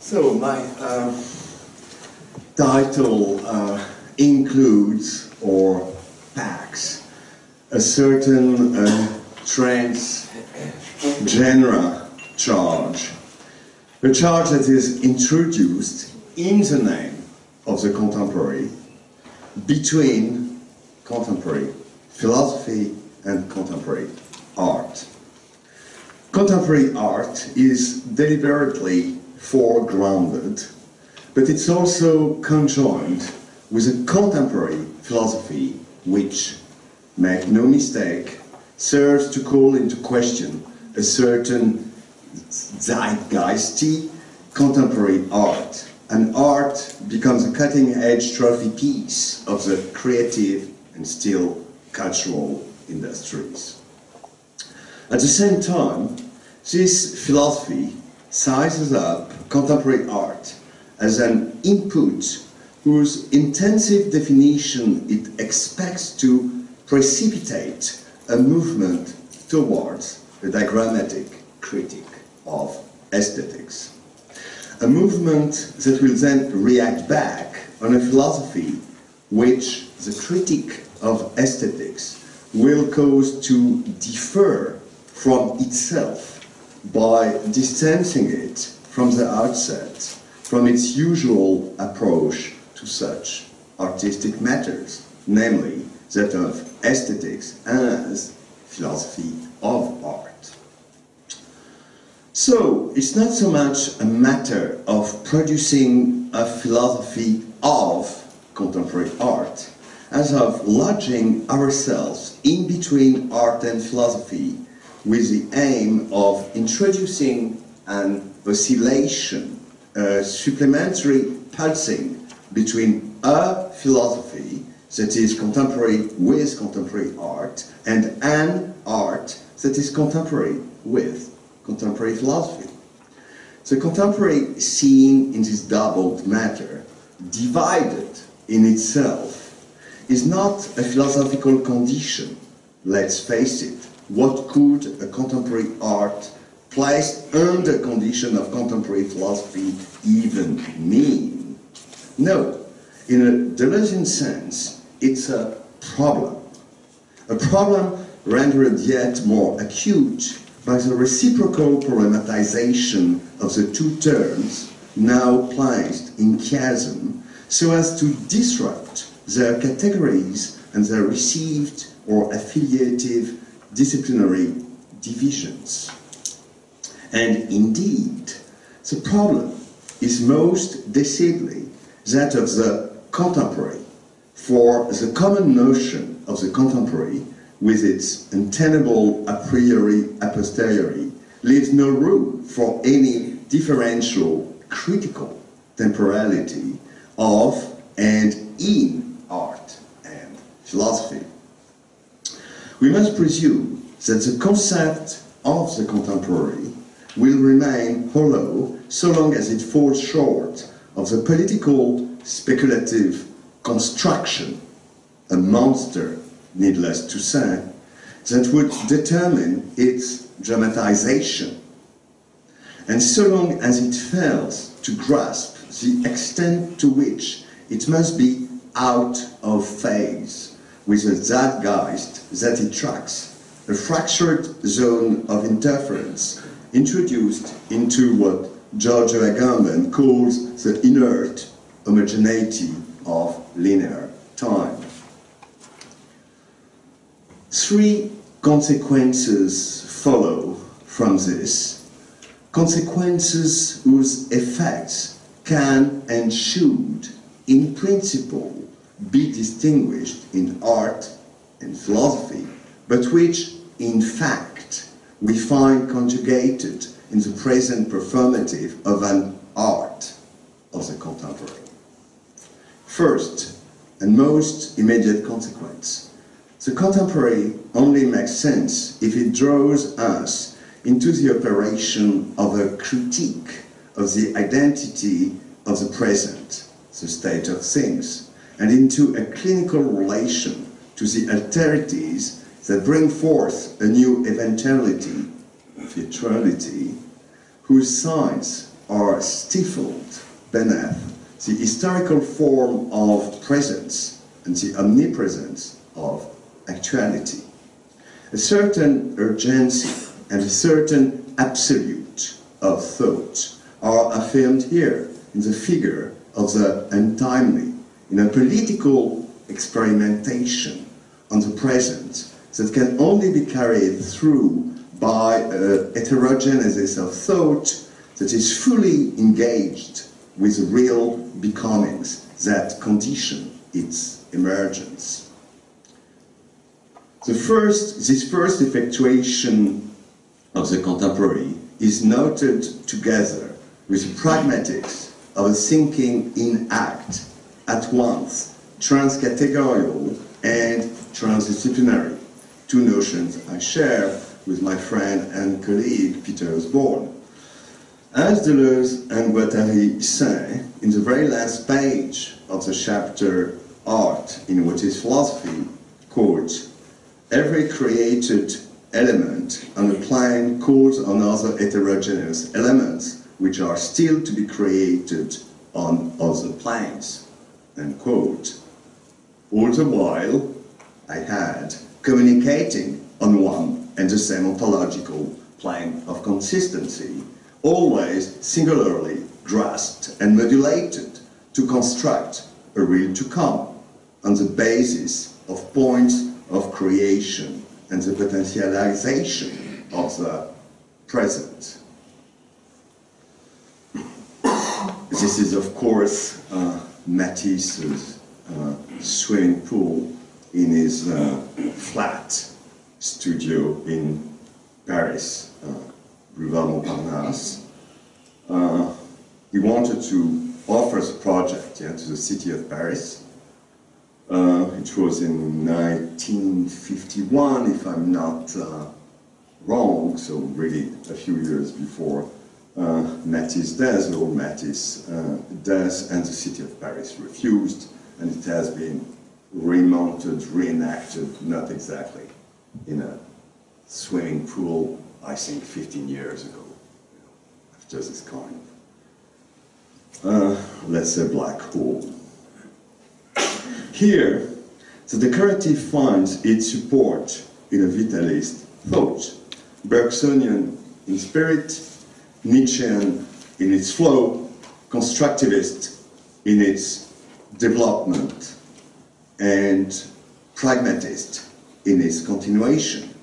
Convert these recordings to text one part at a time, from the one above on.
So my uh, title uh, includes or packs a certain uh, trans genre charge, a charge that is introduced in the name of the contemporary between contemporary philosophy and contemporary art. Contemporary art is deliberately foregrounded, but it's also conjoined with a contemporary philosophy which, make no mistake, serves to call into question a certain zeitgeisty contemporary art. And art becomes a cutting edge trophy piece of the creative and still cultural industries. At the same time, this philosophy sizes up contemporary art as an input whose intensive definition it expects to precipitate a movement towards a diagrammatic critic of aesthetics. A movement that will then react back on a philosophy which the critic of aesthetics will cause to differ from itself by distancing it from the outset from its usual approach to such artistic matters, namely that of aesthetics as philosophy of art. So, it's not so much a matter of producing a philosophy of contemporary art as of lodging ourselves in between art and philosophy with the aim of introducing an oscillation, a supplementary pulsing between a philosophy that is contemporary with contemporary art and an art that is contemporary with contemporary philosophy. The contemporary scene in this doubled matter, divided in itself, is not a philosophical condition, let's face it, what could a contemporary art placed under the condition of contemporary philosophy even mean? No, in a Deleuzian sense, it's a problem. A problem rendered yet more acute by the reciprocal problematization of the two terms now placed in chiasm so as to disrupt their categories and their received or affiliative disciplinary divisions. And indeed, the problem is most decidedly that of the contemporary, for the common notion of the contemporary, with its untenable a priori a posteriori, leaves no room for any differential critical temporality of and in art and philosophy we must presume that the concept of the contemporary will remain hollow so long as it falls short of the political speculative construction, a monster, needless to say, that would determine its dramatization. And so long as it fails to grasp the extent to which it must be out of phase with a zeitgeist that it tracks, a fractured zone of interference introduced into what Giorgio Agamben calls the inert homogeneity of linear time. Three consequences follow from this, consequences whose effects can and should, in principle, be distinguished in art and philosophy, but which, in fact, we find conjugated in the present performative of an art of the contemporary. First, and most immediate consequence, the contemporary only makes sense if it draws us into the operation of a critique of the identity of the present, the state of things, and into a clinical relation to the alterities that bring forth a new eventuality, futurality, whose signs are stifled beneath the historical form of presence and the omnipresence of actuality. A certain urgency and a certain absolute of thought are affirmed here in the figure of the untimely, in a political experimentation on the present that can only be carried through by a of thought that is fully engaged with real becomings that condition its emergence. The first, this first effectuation of the contemporary is noted together with the pragmatics of a thinking in act, at once transcategorical and transdisciplinary, two notions I share with my friend and colleague Peter Osborne. As Deleuze and Guattari say in the very last page of the chapter Art in What is Philosophy, quote, every created element on a plane calls on other heterogeneous elements which are still to be created on other planes, end quote. All the while, I had communicating on one and the same ontological plane of consistency, always singularly grasped and modulated to construct a real to come on the basis of points of creation and the potentialization of the present. This is, of course, uh, Matisse's uh, swimming pool in his uh, flat studio in Paris, uh, Boulevard Montparnasse. Uh, he wanted to offer the project yeah, to the city of Paris. Uh, it was in 1951, if I'm not uh, wrong, so really a few years before uh, Matisse or Matisse uh, and the city of Paris refused, and it has been remounted, reenacted, not exactly in a swimming pool, I think 15 years ago, after this kind uh, let's say, black hole. Here, the decorative finds its support in a vitalist thought, Bergsonian in spirit, Nietzschean in its flow, constructivist in its development, and pragmatist in its continuation,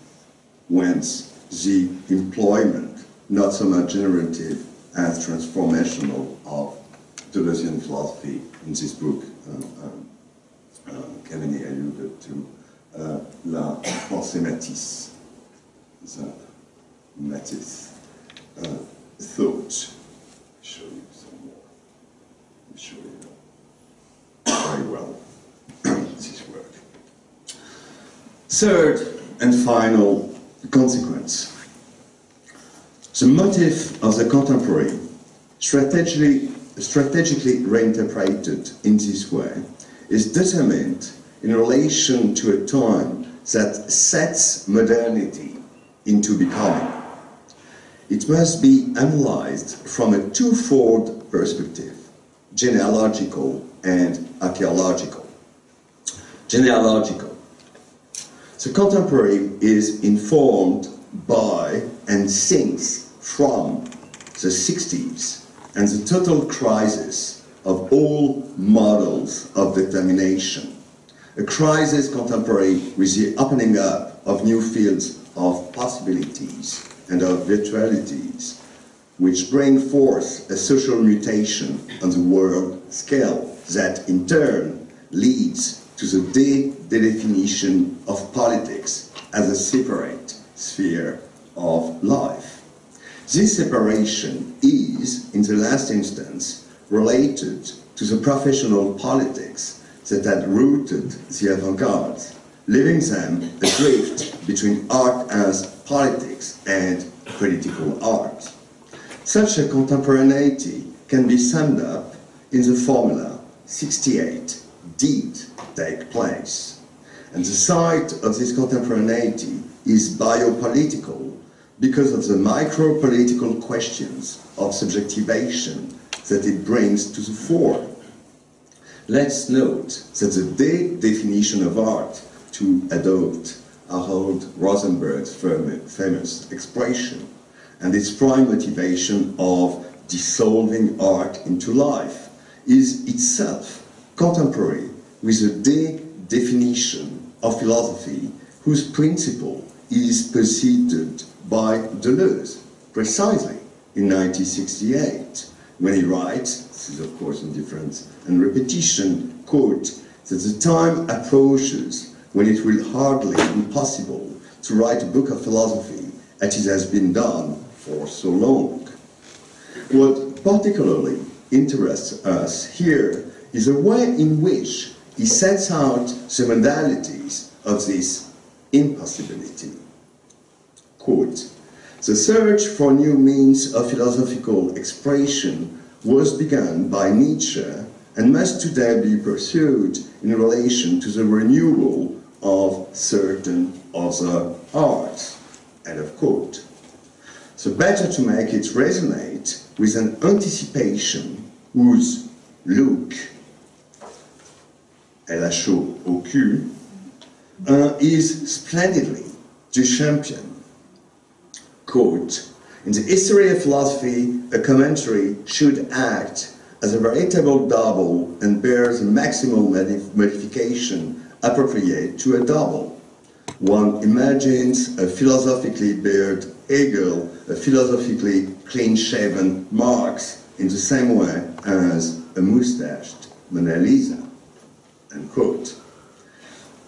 whence the employment, not so much generative as transformational, of Deleuzian philosophy in this book um, um, um, Kennedy alluded to, uh, La Pensée Matisse, the Matisse uh, thought. show you some more. You very well this work. Third and final consequence. The motive of the contemporary, strategically, strategically reinterpreted in this way, is determined in relation to a time that sets modernity into becoming. It must be analyzed from a twofold perspective, genealogical and archaeological. Genealogical. The contemporary is informed by and thinks from the 60s and the total crisis of all models of determination. A crisis contemporary with the opening up of new fields of possibilities and of virtualities, which bring forth a social mutation on the world scale that in turn leads to the de-definition of politics as a separate sphere of life. This separation is, in the last instance, related to the professional politics that had rooted the avant-garde, leaving them adrift between art as politics and political art. Such a contemporaneity can be summed up in the formula 68 did take place. And the site of this contemporaneity is biopolitical because of the micro-political questions of subjectivation that it brings to the fore. Let's note that the de definition of art, to adopt Harold Rosenberg's famous expression, and its prime motivation of dissolving art into life, is itself contemporary with a de definition of philosophy whose principle is preceded by Deleuze, precisely in 1968, when he writes, this is of course indifference and repetition, quote, that the time approaches when it will hardly be possible to write a book of philosophy as it has been done for so long. What particularly interests us here is the way in which he sets out the modalities of this impossibility. Quote, the search for new means of philosophical expression was begun by Nietzsche and must today be pursued in relation to the renewal of certain other arts. End of quote. So better to make it resonate with an anticipation whose look, chaud au uh, is splendidly Duchampian. Quote, in the history of philosophy, a commentary should act as a veritable double and bear the maximal modification appropriate to a double. One imagines a philosophically bearded Hegel, a philosophically clean-shaven Marx, in the same way as a mustached Mona Lisa.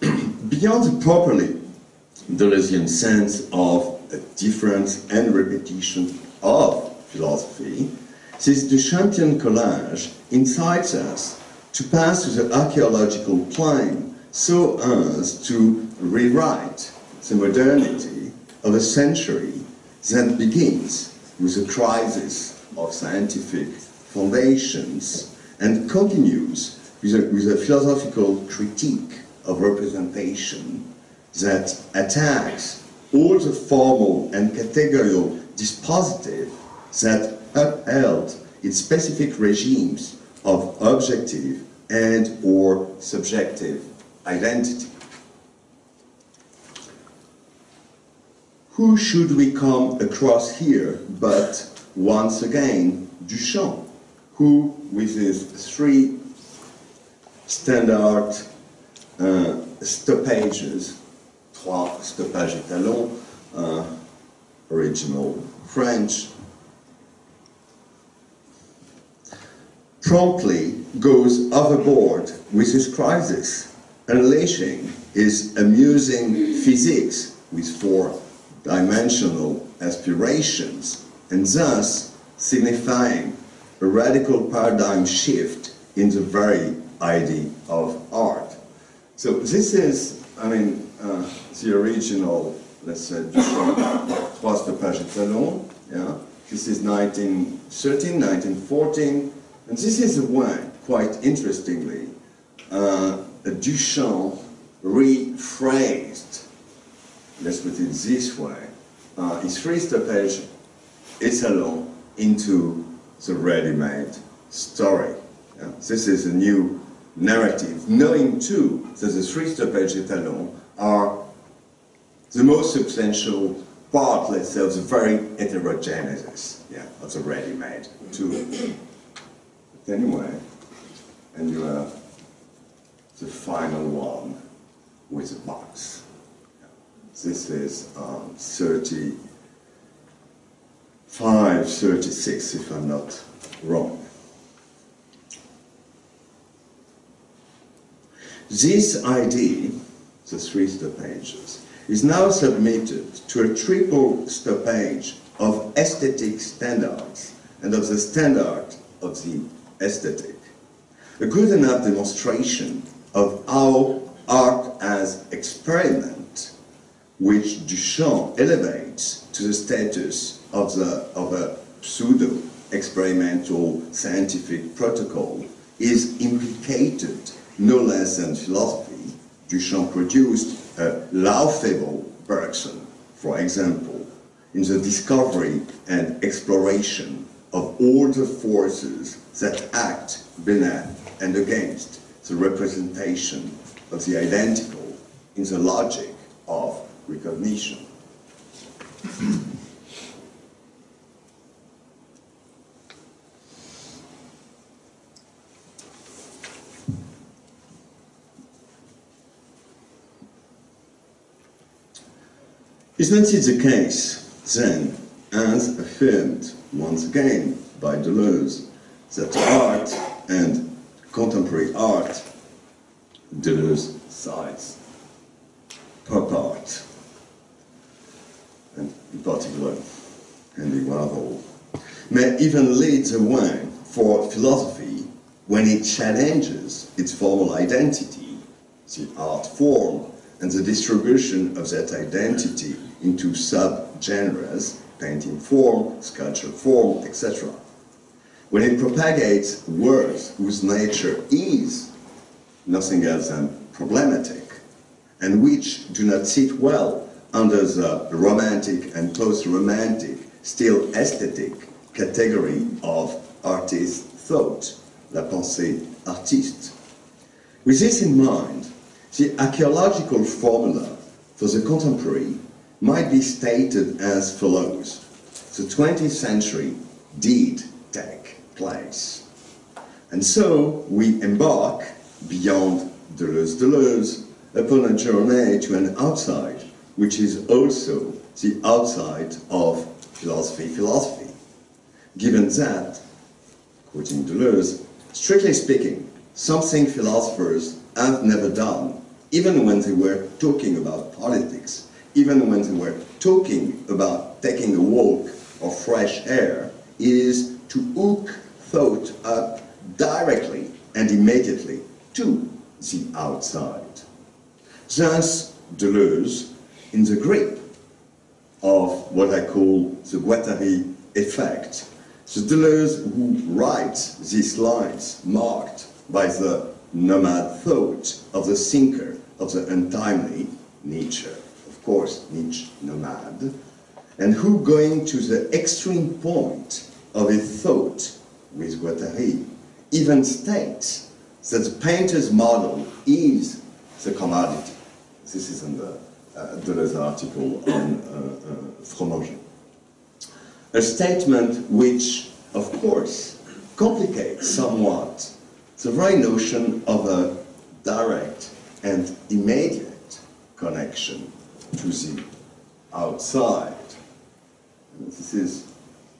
Beyond the properly Deleuzian sense of a difference and repetition of philosophy, this Duchampian collage incites us to pass to the archaeological plane so as to rewrite the modernity of a century that begins with a crisis of scientific foundations and continues with a, with a philosophical critique of representation that attacks all the formal and categorical dispositive that upheld its specific regimes of objective and or subjective identity. Who should we come across here but, once again, Duchamp, who, with his three standard uh, stoppages, trois stoppages étalons, uh, original French, promptly goes overboard with his crisis, unleashing is amusing physics with four-dimensional aspirations, and thus signifying a radical paradigm shift in the very idea of art. So this is, I mean, uh, the original, let's say, Trois Stoppages Étalons, yeah? This is 1913, 1914, and this is the one, quite interestingly, uh, Duchamp rephrased, let's put it this way, uh, his three stoppage Étalon into the ready-made story. Yeah? This is a new narrative, knowing too that the three stoppage étalons are the most substantial part, let's say, of the very heterogenesis yeah, of the ready-made too. But anyway, and you have the final one with a box. This is um, 35, 36 if I'm not wrong. This ID, the three step stoppages, is now submitted to a triple stoppage of aesthetic standards and of the standard of the aesthetic. A good enough demonstration of how art as experiment, which Duchamp elevates to the status of, the, of a pseudo-experimental scientific protocol, is implicated no less than philosophy, Duchamp produced a laughable Bergson, for example, in the discovery and exploration of all the forces that act beneath and against the representation of the identical in the logic of recognition. Is not it the case, then, as affirmed once again by Deleuze, that art and contemporary art, Deleuze sides, pop art, and in particular Andy Warhol, may even lead the way for philosophy when it challenges its formal identity, the art form, and the distribution of that identity into sub-genres, painting form, sculpture form, etc. When it propagates works whose nature is nothing else than problematic, and which do not sit well under the romantic and post-romantic, still aesthetic category of artist thought, la pensée artiste. With this in mind, the archaeological formula for the contemporary might be stated as follows. The 20th century did place. And so we embark beyond Deleuze Deleuze upon a journey to an outside, which is also the outside of philosophy philosophy. Given that, quoting Deleuze, strictly speaking, something philosophers have never done, even when they were talking about politics, even when they were talking about taking a walk or fresh air, is to hook thought up directly and immediately to the outside. Thus, Deleuze, in the grip of what I call the Guattari effect, the Deleuze who writes these lines marked by the nomad thought of the thinker of the untimely Nietzsche, of course, Nietzsche nomad, and who going to the extreme point of his thought with Guattari even states that the painter's model is the commodity. This is in the uh, Deleuze article on uh, uh. A statement which, of course, complicates somewhat the very notion of a direct and immediate connection to the outside. This is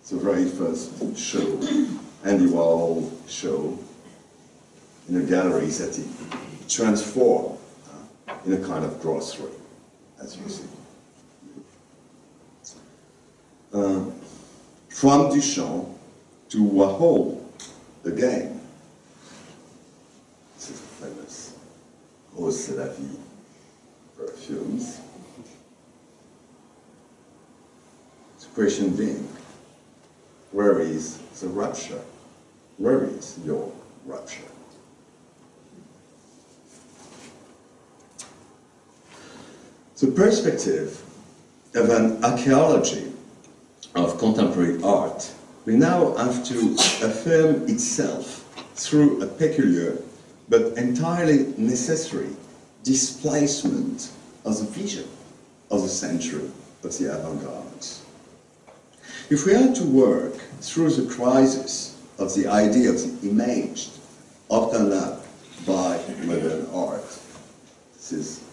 the very first show, Andy Warhol show, in a gallery that he transformed uh, in a kind of grocery, as you see. Uh, from Duchamp to Warhol, again, this is famous Rrose Sélavy perfumes. The question being, where is the rupture? Is your rupture? The perspective of an archaeology of contemporary art we now have to affirm itself through a peculiar but entirely necessary displacement of the vision of the century of the avant-garde. If we are to work through the crisis of the idea of the imaged, opened up by modern art, this is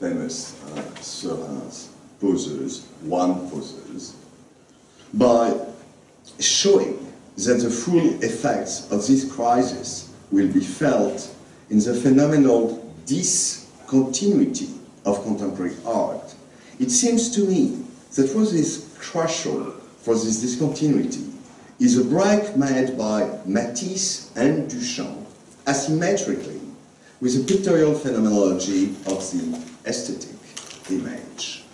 famous uh, Seurat's poseurs, one poseurs, by showing that the full effects of this crisis will be felt in the phenomenal discontinuity of contemporary art. It seems to me that what is crucial for this discontinuity is a break made by Matisse and Duchamp asymmetrically with the pictorial phenomenology of the aesthetic image.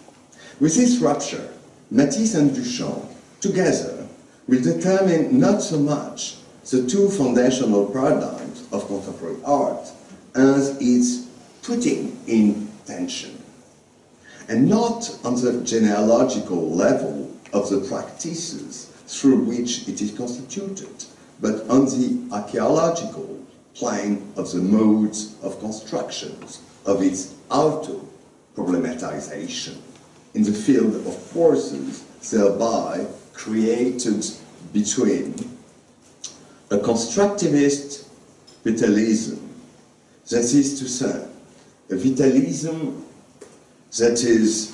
With this rupture, Matisse and Duchamp together will determine not so much the two foundational paradigms of contemporary art as its putting in tension. and not on the genealogical level of the practices through which it is constituted, but on the archaeological plane of the modes of constructions, of its auto-problematization. In the field of forces, thereby created between a constructivist vitalism, that is to say, a vitalism that is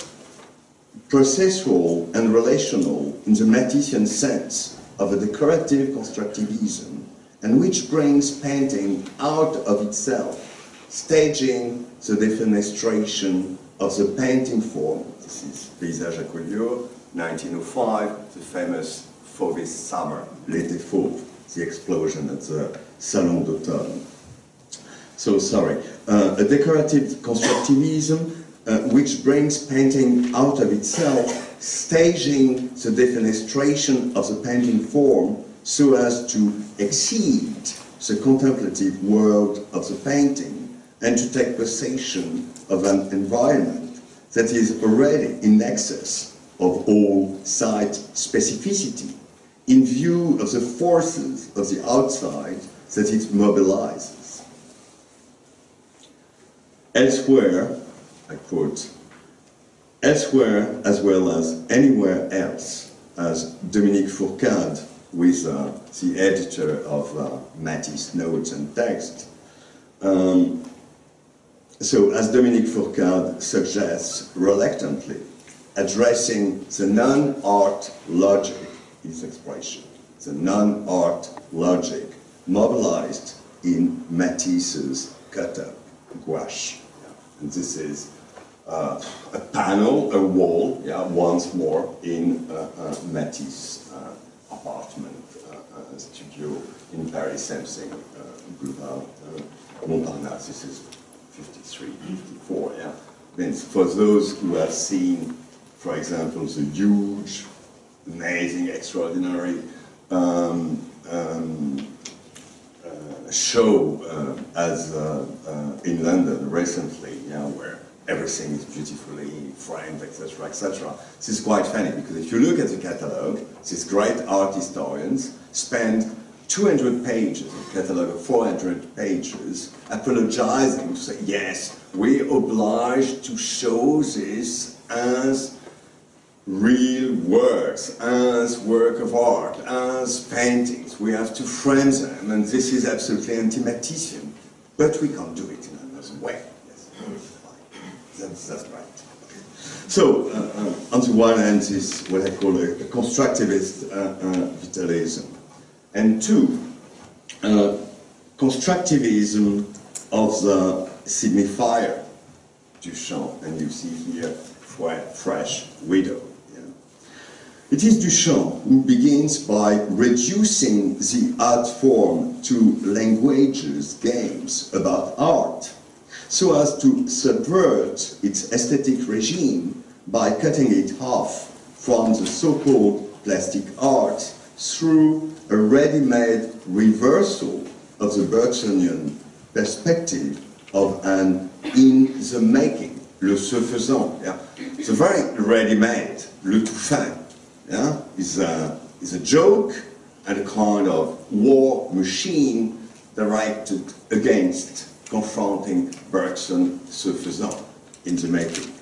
processual and relational in the Matissean sense of a decorative constructivism, and which brings painting out of itself, staging the defenestration of the painting form. This is Paysage à Collioure, 1905, the famous Fauve summer, l'été fauve, the explosion at the Salon d'automne. So sorry, uh, a decorative constructivism uh, which brings painting out of itself, staging the defenestration of the painting form so as to exceed the contemplative world of the painting and to take possession of an environment that is already in excess of all site specificity in view of the forces of the outside that it mobilizes. Elsewhere, I quote, elsewhere as well as anywhere else, as Dominique Fourcade, with uh, the editor of uh, Matisse Notes and Text, um, so as Dominique Fourcade suggests reluctantly, addressing the non-art logic, his expression, the non-art logic mobilized in Matisse's cut-up gouache. And this is uh, a panel, a wall, yeah, once more in uh, uh, uh, apartment, uh, uh, studio in Paris, something, Boulevard Montparnasse. This is 53, 54, yeah. Then for those who have seen, for example, the huge, amazing, extraordinary um, um, show uh, as uh, uh, in London recently, know, where everything is beautifully framed, etc., etc. This is quite funny because if you look at the catalogue, these great art historians spend 200 pages, a catalogue of 400 pages, apologizing to say, yes, we're obliged to show this as real works, as work of art, as paintings. We have to frame them, and this is absolutely anti-Matissean. But we can't do it in another way. That's, that's right. So, uh, uh, on the one hand, is what I call a, a constructivist uh, vitalism. And two, constructivism of the signifier, Duchamp, and you see here, fresh widow. It is Duchamp who begins by reducing the art form to languages, games about art, so as to subvert its aesthetic regime by cutting it off from the so-called plastic art through a ready-made reversal of the Bergsonian perspective of an in the making, le se faisant. Yeah? It's a very ready-made, le tout fait yeah, is a, is a joke and a kind of war machine directed against confronting Bergson se faisant in the making.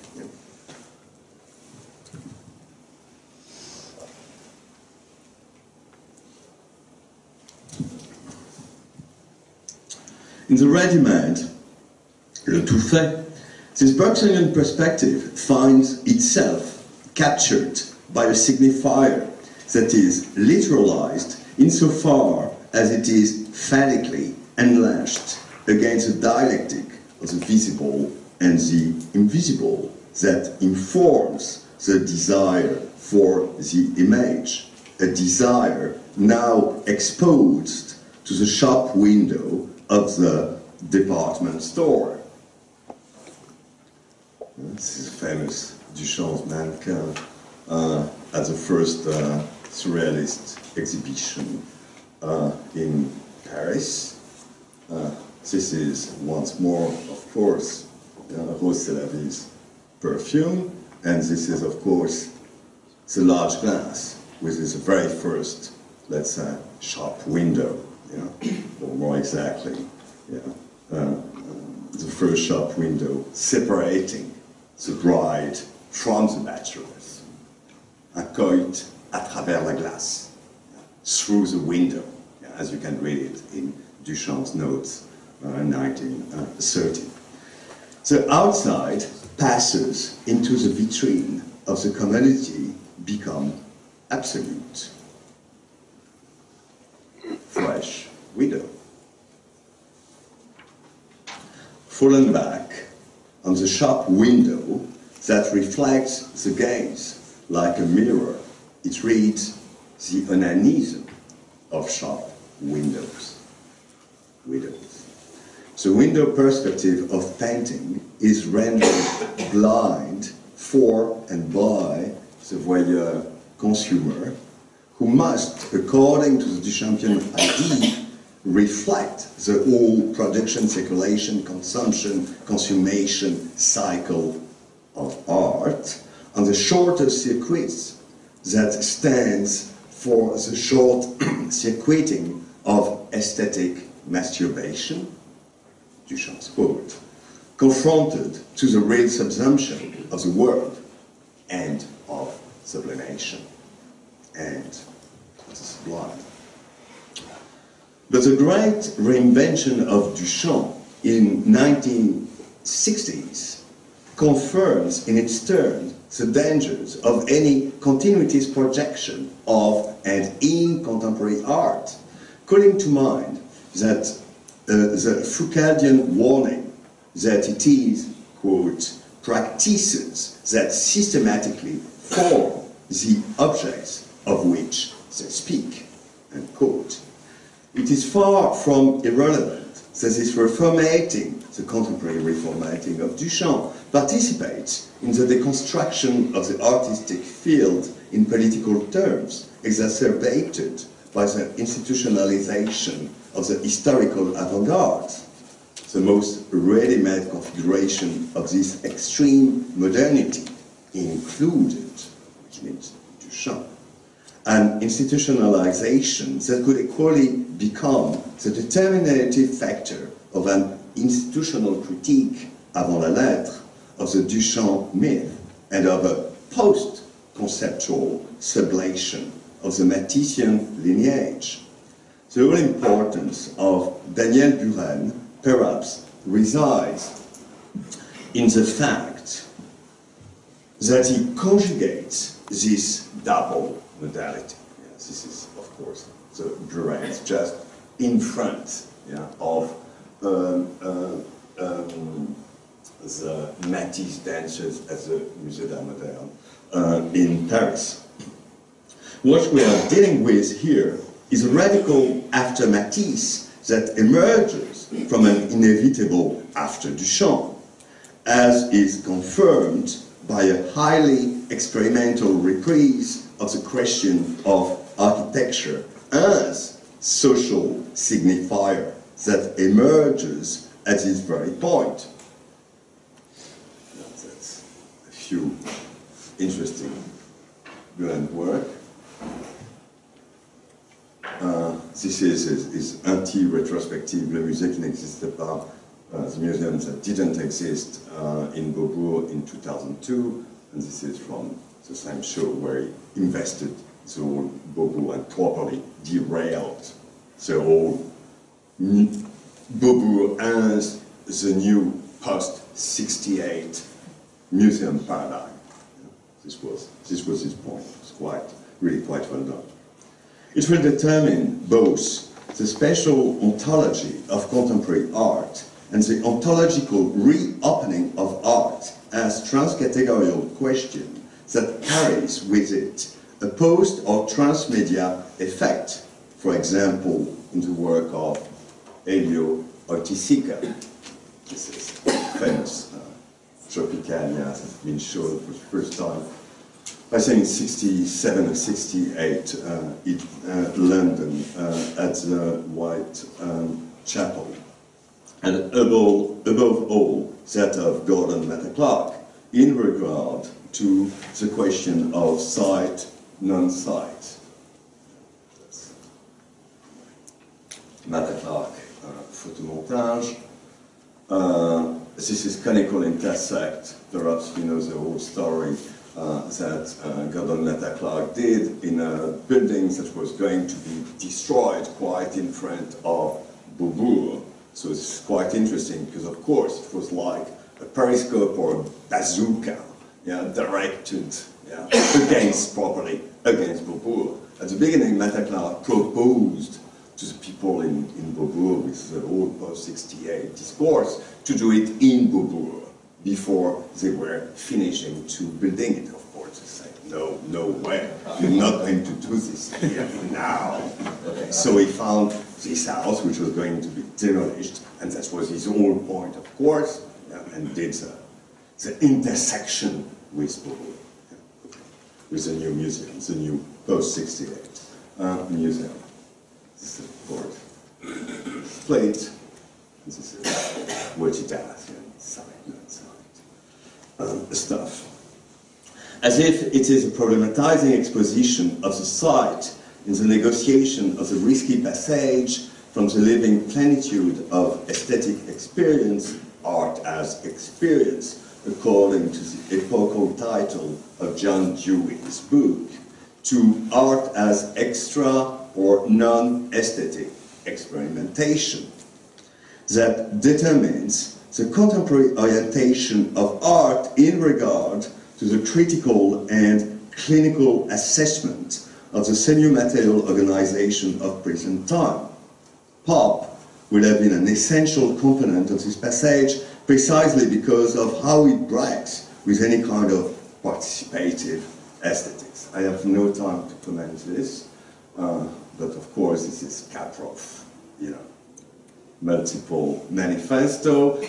In the ready-made, le tout fait, this Bergsonian perspective finds itself captured by a signifier that is literalized insofar as it is phallically enlashed against the dialectic of the visible and the invisible that informs the desire for the image, a desire now exposed to the shop window of the department store. This is famous Duchamp's mannequin uh, at the first uh, Surrealist exhibition uh, in Paris. This is once more, of course, Rrose Sélavy's perfume, And this is, of course, the large glass, which is the very first, let's say, shop window, or more exactly? Uh, the first shop window separating the bride from the bachelors. Coit à travers la glace, through the window, as you can read it in Duchamp's notes, uh, 1930. The outside passes into the vitrine of the commodity become absolute. Fresh widow. Fallen back on the shop window that reflects the gaze like a mirror. It reads the onanism of shop windows. Widows. The window perspective of painting is rendered blind for and by the voyeur consumer, who must, according to the Duchampian idea, reflect the whole production, circulation, consumption, consummation cycle of art on the shorter circuits that stands for the short circuiting of aesthetic masturbation, Duchamp's quote, confronted to the real subsumption of the world and of sublimation and the sublime. But the great reinvention of Duchamp in 1960s confirms in its turn the dangers of any continuitist projection of and in contemporary art, calling to mind that Uh, the Foucauldian warning that it is, quote, practices that systematically form the objects of which they speak, end quote. It is far from irrelevant that this reformating, the contemporary reformating of Duchamp, participates in the deconstruction of the artistic field in political terms, exacerbated by the institutionalization of the historical avant-garde, the most ready-made configuration of this extreme modernity included, which means Duchamp, an institutionalization that could equally become the determinative factor of an institutional critique avant la lettre of the Duchamp myth and of a post-conceptual sublation of the Matissean lineage. The real importance of Daniel Buren perhaps resides in the fact that he conjugates this double modality. This is, of course, the Buren's just in front yeah, of um, uh, um, the Matisse dancers at the Musée d'Art Moderne uh, in Paris. What we are dealing with here is a radical after Matisse that emerges from an inevitable after Duchamp, as is confirmed by a highly experimental reprise of the question of architecture as social signifier that emerges at this very point. That's a few interesting grand work. Uh, this is, is, is anti-retrospective, le musée n'existait pas, uh, the museum that didn't exist uh, in Beaubourg in 2002, and this is from the same show where he invested the whole Beaubourg and properly derailed the whole Beaubourg as the new post-68 museum paradigm. This was, this was his point. It's quite, really quite well done. It will determine both the special ontology of contemporary art and the ontological reopening of art as transcategorial question that carries with it a post or transmedia effect, for example, in the work of Hélio Oiticica. This is famous uh, Tropicalia has been shown for the first time I think 67 or 68 uh, in uh, London uh, at the White um, Chapel. And above, above all, that of Gordon Matta Clark, in regard to the question of site, non-site. Matta Clark uh, photomontage. Uh, this is conical intersect. Perhaps you know the whole story uh, that uh, Gordon Matta Clark did in a building that was going to be destroyed quite in front of Beaubourg. So it's quite interesting because, of course, it was like a periscope or a bazooka yeah, directed yeah, against, properly, against Beaubourg. At the beginning, Matta Clark proposed to the people in, in Beaubourg with the old post-68 discourse to do it in Beaubourg before they were finishing to building it, of course. They said, no, no way, you're not going to do this here now. So he found this house, which was going to be demolished, and that was his own point, of course, and did the, the intersection with Beaubourg, with the new museum, the new post-68 uh, museum. This is the board. Plate, this is what it does, yeah, side, not side um, stuff. As if it is a problematizing exposition of the site in the negotiation of the risky passage from the living plenitude of aesthetic experience, art as experience, according to the epochal title of John Dewey's book, to art as extra or non-aesthetic experimentation that determines the contemporary orientation of art in regard to the critical and clinical assessment of the semi-material organization of present time. Pop will have been an essential component of this passage precisely because of how it breaks with any kind of participative aesthetics. I have no time to comment this, uh, but of course this is Kaprow, you know multiple manifesto.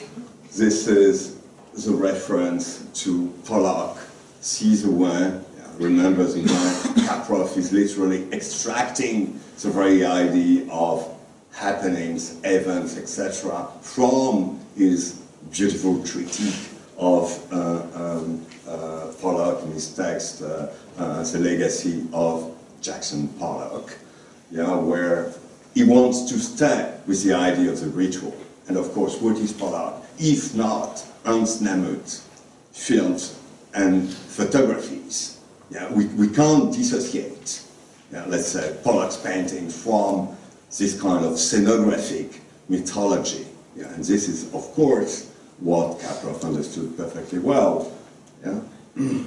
This is the reference to Pollock, see the wine, remember the wine, Kaprow is literally extracting the very idea of happenings, events, etc., from his beautiful critique of uh, um, uh, Pollock in his text, uh, uh The Legacy of Jackson Pollock, yeah, where he wants to stay with the idea of the ritual. And of course, what is Pollock? If not Ernst Namuth films and photographies. Yeah, we, we can't dissociate, yeah, let's say, Pollock's painting from this kind of scenographic mythology. Yeah, and this is, of course, what Kaprow understood perfectly well. Yeah?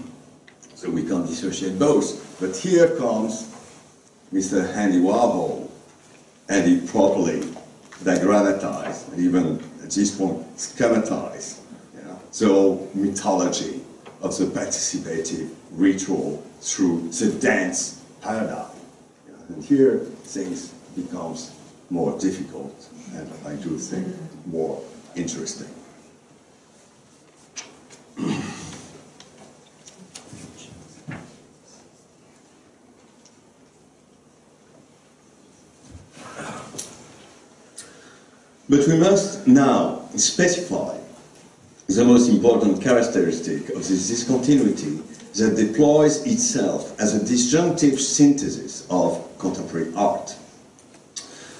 so we can't dissociate both. But here comes Mr. Andy Warhol, and he properly diagrammatized, and even at this point, schematize. the whole mythology of the participative ritual through the dance paradigm. And here things becomes more difficult and I do think more interesting. But we must now specify the most important characteristic of this discontinuity that deploys itself as a disjunctive synthesis of contemporary art.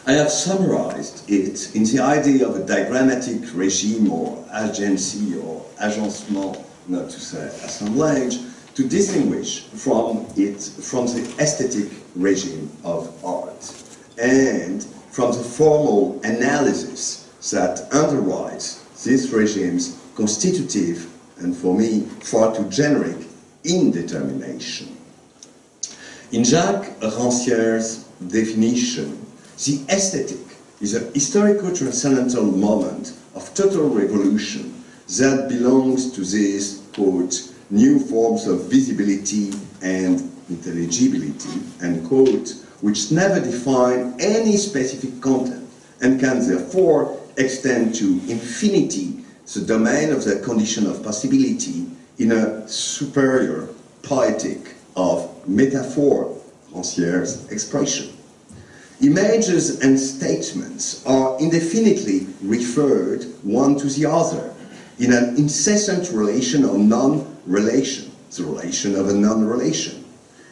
I have summarized it in the idea of a diagrammatic regime or agency or agencement, not to say assemblage, to distinguish from it from the aesthetic regime of art. And from the formal analysis that underwrites this regime's constitutive and for me far too generic indetermination. In Jacques Rancière's definition, the aesthetic is a historical transcendental moment of total revolution that belongs to these, quote, new forms of visibility and intelligibility, end quote, which never define any specific content and can therefore extend to infinity the domain of the condition of possibility in a superior poetic of metaphor, Rancière's expression. Images and statements are indefinitely referred one to the other, in an incessant relation or non-relation, the relation of a non-relation.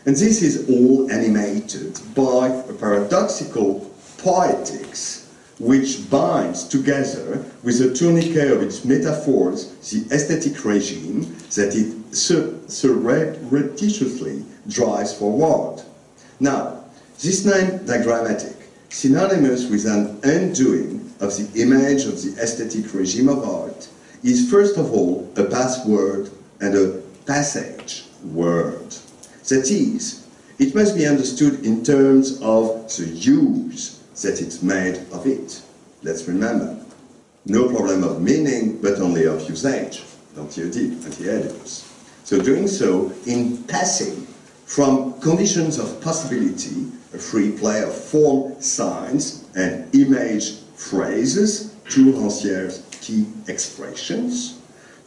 And this is all animated by a paradoxical poetics which binds together with the tourniquet of its metaphors the aesthetic regime that it surreptitiously drives forward. Now, this name diagrammatic, synonymous with an undoing of the image of the aesthetic regime of art, is first of all a password and a passage word. That is, it must be understood in terms of the use that it's made of it. Let's remember, no problem of meaning, but only of usage, anti-Oedipe, anti-Oedipus. So doing so in passing from conditions of possibility, a free play of form signs and image phrases, to Rancière's key expressions,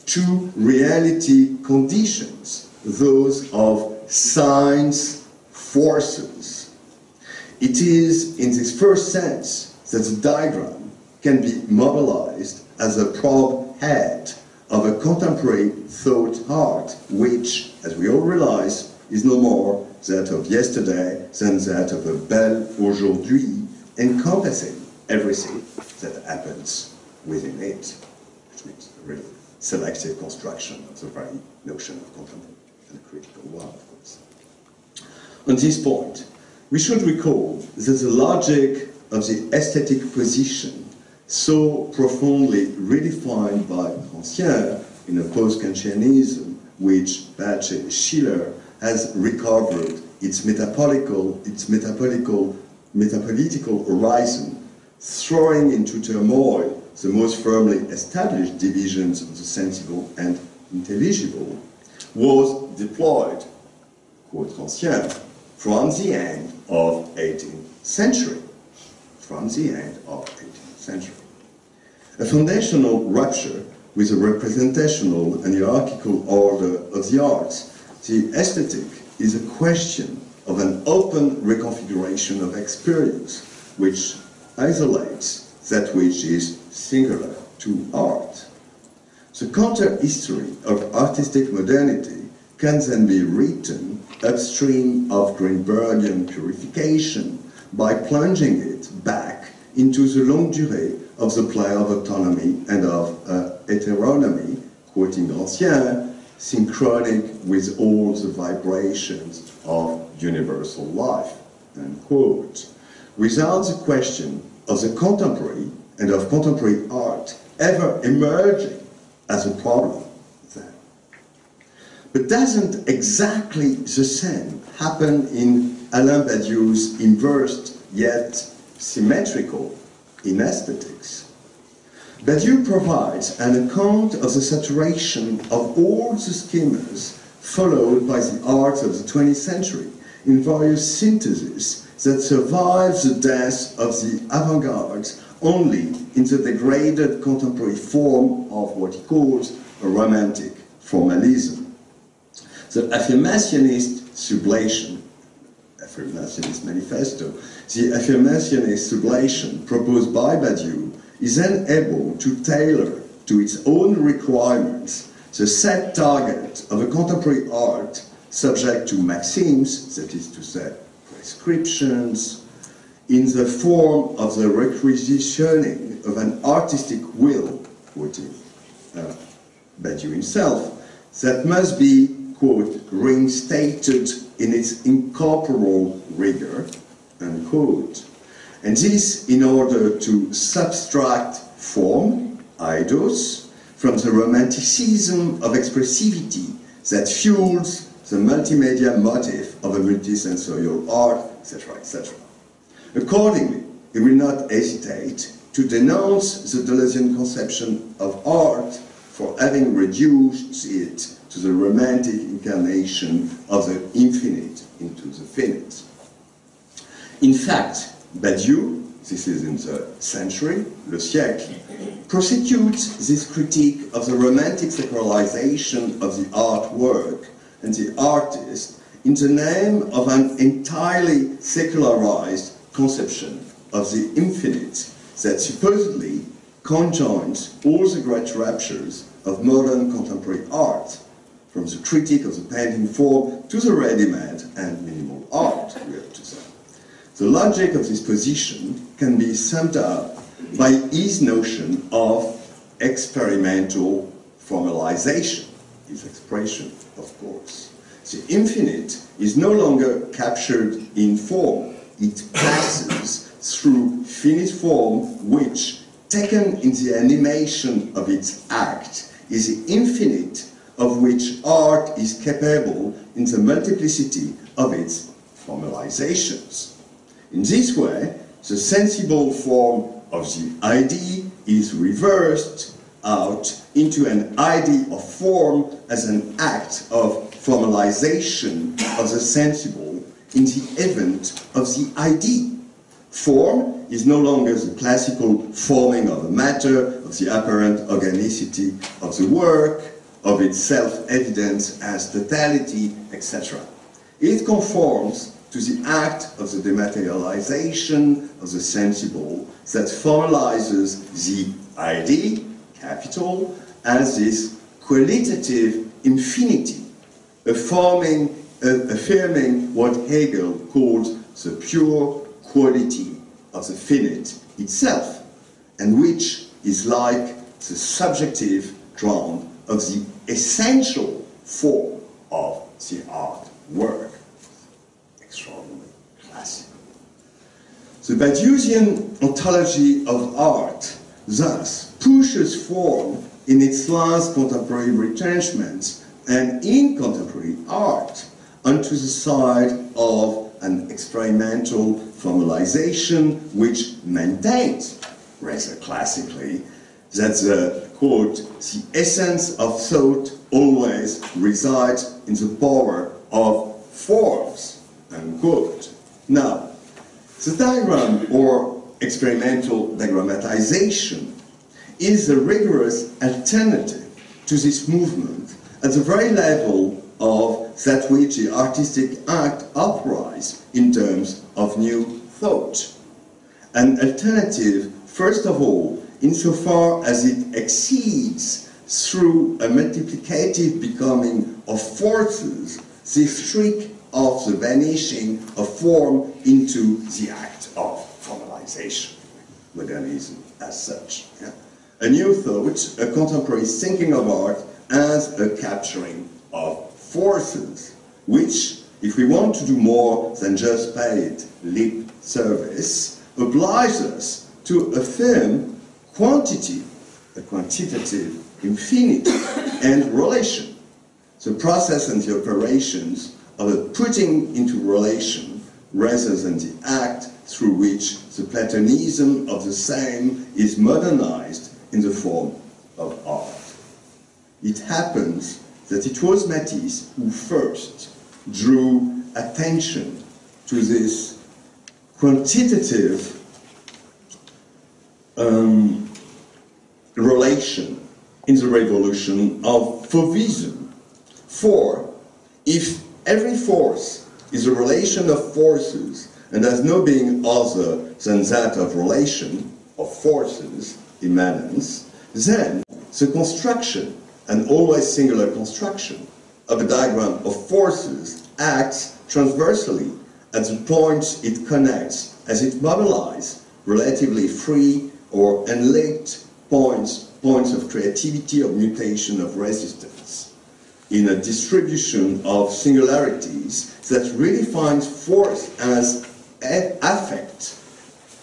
to reality conditions, those of signs, forces. It is in this first sense that the diagram can be mobilized as a probe head of a contemporary thought art, which, as we all realize, is no more that of yesterday than that of a belle aujourd'hui, encompassing everything that happens within it, which means a really selective construction of the very notion of contemporary and a critical one. On this point, we should recall that the logic of the aesthetic position so profoundly redefined by Rancière in a post-Kantianism, which Pace Schiller has recovered its metapolitical, its metapolitical, metapolitical horizon, throwing into turmoil the most firmly established divisions of the sensible and intelligible, was deployed, quote Rancière, from the end of 18th century. From the end of 18th century. A foundational rupture with the representational and hierarchical order of the arts. The aesthetic is a question of an open reconfiguration of experience, which isolates that which is singular to art. The counter-history of artistic modernity can then be written upstream of Greenbergian purification by plunging it back into the long durée of the play of autonomy and of uh, heteronomy, quoting Rancière, synchronic with all the vibrations of universal life, quote. Without the question of the contemporary and of contemporary art ever emerging as a problem. But doesn't exactly the same happen in Alain Badiou's inversed yet symmetrical inaesthetics? Badiou provides an account of the saturation of all the schemas followed by the arts of the 20th century in various syntheses that survive the death of the avant-garde only in the degraded contemporary form of what he calls a romantic formalism. The affirmationist sublation, affirmationist manifesto, the affirmationist sublation proposed by Badiou is then able to tailor to its own requirements the set target of a contemporary art subject to maxims, that is to say, prescriptions, in the form of the requisitioning of an artistic will, quoting uh, Badiou himself, that must be, quote, reinstated in its incorporeal rigor, unquote. And this in order to subtract form, eidos, from the romanticism of expressivity that fuels the multimedia motif of a multisensorial art, etc., etc. Accordingly, he will not hesitate to denounce the Deleuzian conception of art for having reduced it to the romantic incarnation of the infinite into the finite. In fact, Badiou, this is in the century, le siècle, prosecutes this critique of the romantic sacralization of the artwork and the artist in the name of an entirely secularized conception of the infinite that supposedly conjoins all the great raptures of modern contemporary art, from the critique of the painting form to the ready-made and minimal art, we have to say. The logic of this position can be summed up by his notion of experimental formalization, his expression, of course. The infinite is no longer captured in form, it passes through finite form which, taken in the animation of its act, is the infinite of which art is capable in the multiplicity of its formalizations. In this way, the sensible form of the idea is reversed out into an idea of form as an act of formalization of the sensible in the event of the idea. Form is no longer the classical forming of the matter, of the apparent organicity of the work, of its self-evidence as totality, etc. It conforms to the act of the dematerialization of the sensible that formalizes the idea, capital, as this qualitative infinity, affirming, uh, affirming what Hegel called the pure quality of the finite itself, and which is like the subjective ground of the essential form of the art work. Extraordinary, classic. The Badiousian ontology of art thus pushes form in its last contemporary retrenchments and in contemporary art onto the side of an experimental formalization which maintains, rather classically, that the, quote, the essence of thought always resides in the power of forms, unquote. Now, the diagram or experimental diagrammatization is a rigorous alternative to this movement at the very level of that which the artistic act uprise in terms of new thought. An alternative, first of all, insofar as it exceeds through a multiplicative becoming of forces the trick of the vanishing of form into the act of formalization, modernism as such. Yeah? A new thought, a contemporary thinking of art as a capturing of forces, which, if we want to do more than just pay it lip service, obliges us to affirm quantity, a quantitative infinity, and relation. The process and the operations of a putting into relation rather than the act through which the Platonism of the same is modernized in the form of art. It happens that it was Matisse who first drew attention to this quantitative um, relation in the revolution of Fauvism. For if every force is a relation of forces and has no being other than that of relation of forces, immanence, then the construction, an always singular construction, of a diagram of forces acts transversally at the points it connects as it mobilizes relatively free or unlinked points, points of creativity, of mutation, of resistance, in a distribution of singularities that really finds force as affect,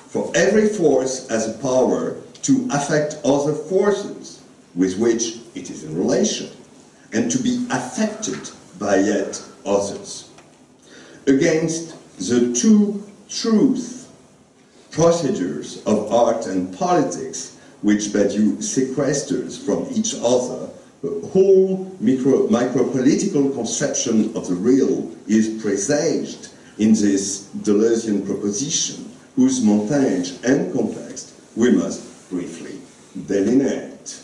for every force as a power to affect other forces with which it is in relation, and to be affected by yet others. Against the two truth procedures of art and politics, which Badiou sequesters from each other, the whole micro, micro-political conception of the real is presaged in this Deleuzian proposition, whose montage and context we must briefly delineate.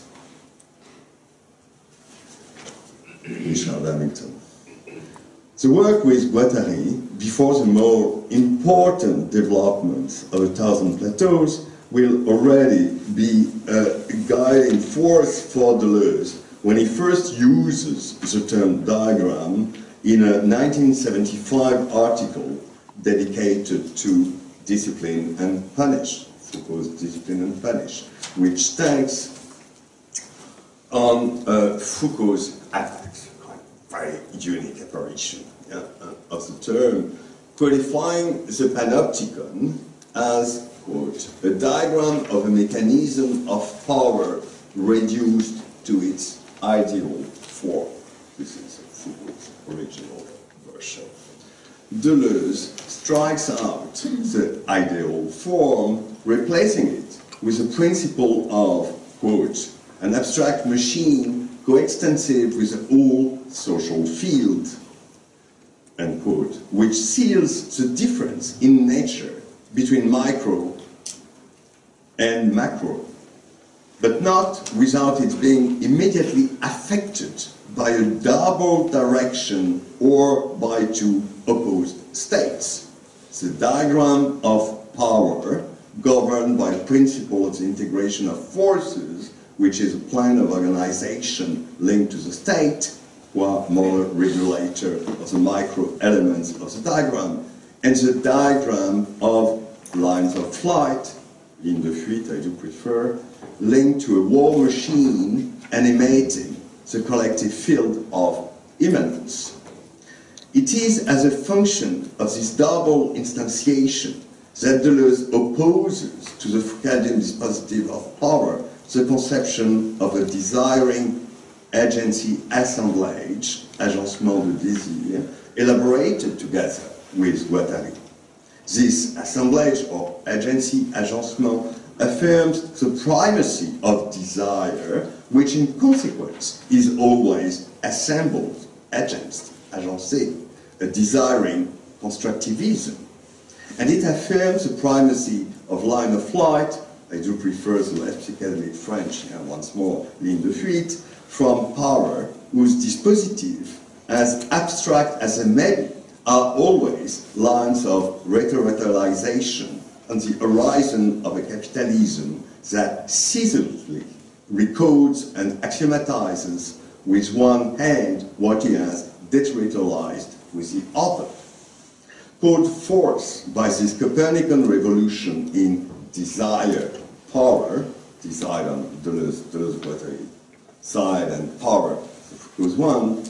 Richard Hamilton. The work with Guattari, before the more important developments of A Thousand Plateaus, will already be a guiding force for Deleuze when he first uses the term diagram in a 1975 article dedicated to discipline and punish, Foucault's discipline and punish, which stands on uh, Foucault's attacks, very unique apparition yeah, uh, of the term, qualifying the panopticon as, quote, a diagram of a mechanism of power reduced to its ideal form. This is Foucault's original version. Deleuze strikes out the ideal form, replacing it with a principle of, quote, an abstract machine coextensive with the whole social field, quote, which seals the difference in nature between micro and macro, but not without it being immediately affected by a double direction or by two opposed states. The diagram of power governed by the principle of integration of forces which is a plan of organization linked to the state, or more regulator of the micro elements of the diagram, and the diagram of lines of flight, in the fuite I do prefer, linked to a war machine animating the collective field of immanence. It is as a function of this double instantiation that Deleuze opposes to the Foucauldian dispositive of power the conception of a desiring agency assemblage, agencement de désir, elaborated together with Guattari. This assemblage or agency agencement affirms the primacy of desire, which in consequence is always assembled, agencé, a desiring constructivism. And it affirms the primacy of line of flight, I do prefer the less psychedelic French, and once more, ligne de fuite, from power, whose dispositive, as abstract as a may be, are always lines of reterritorialization on the horizon of a capitalism that ceaselessly records and axiomatizes with one hand what he has deterritorialized with the other. Called forth by this Copernican revolution in desire power, desire on Deleuze, Deleuze side and power was one,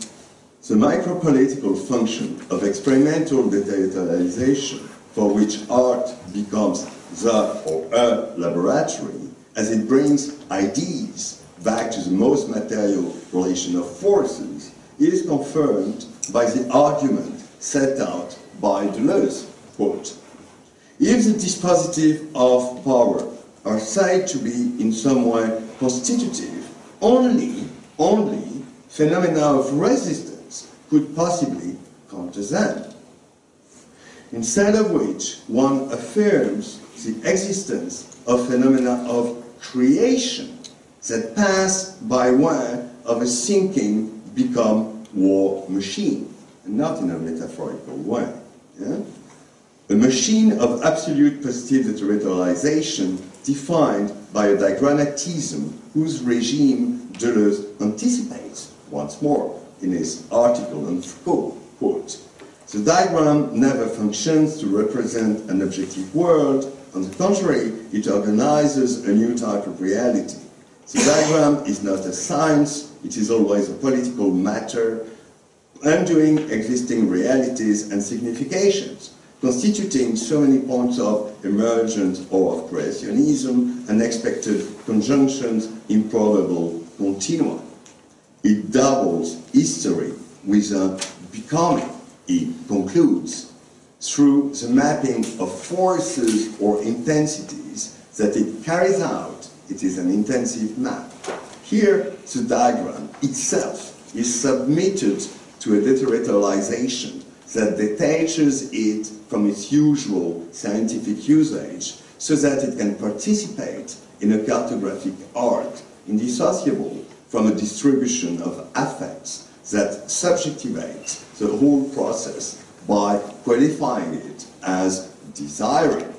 the micropolitical function of experimental detailization for which art becomes the or a laboratory as it brings ideas back to the most material relation of forces. Is confirmed by the argument set out by Deleuze, quote, if the dispositive of power are said to be in some way constitutive, only, only phenomena of resistance could possibly come to them. Instead of which one affirms the existence of phenomena of creation that pass by way of a thinking become war machine, not in a metaphorical way. Yeah? A machine of absolute positive deterritorialization defined by a diagrammatism whose regime Deleuze anticipates once more in his article on Foucault, quote, the diagram never functions to represent an objective world. On the contrary, it organizes a new type of reality. The diagram is not a science, it is always a political matter, undoing existing realities and significations constituting so many points of emergence or of creationism, unexpected conjunctions, improbable continua. It doubles history with a becoming, it concludes, through the mapping of forces or intensities that it carries out. It is an intensive map. Here, the diagram itself is submitted to a deterritorialization that detaches it from its usual scientific usage so that it can participate in a cartographic art indissociable from a distribution of affects that subjectivate the whole process by qualifying it as desiring.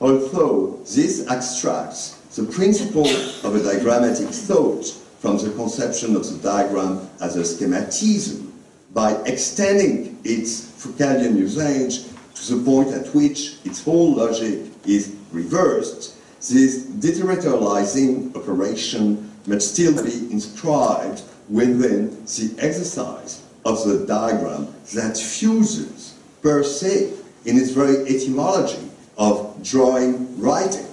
Although this abstracts the principle of a diagrammatic thought from the conception of the diagram as a schematism by extending its Foucauldian usage to the point at which its whole logic is reversed, this deterritorializing operation must still be inscribed within the exercise of the diagram that fuses per se in its very etymology of drawing writing,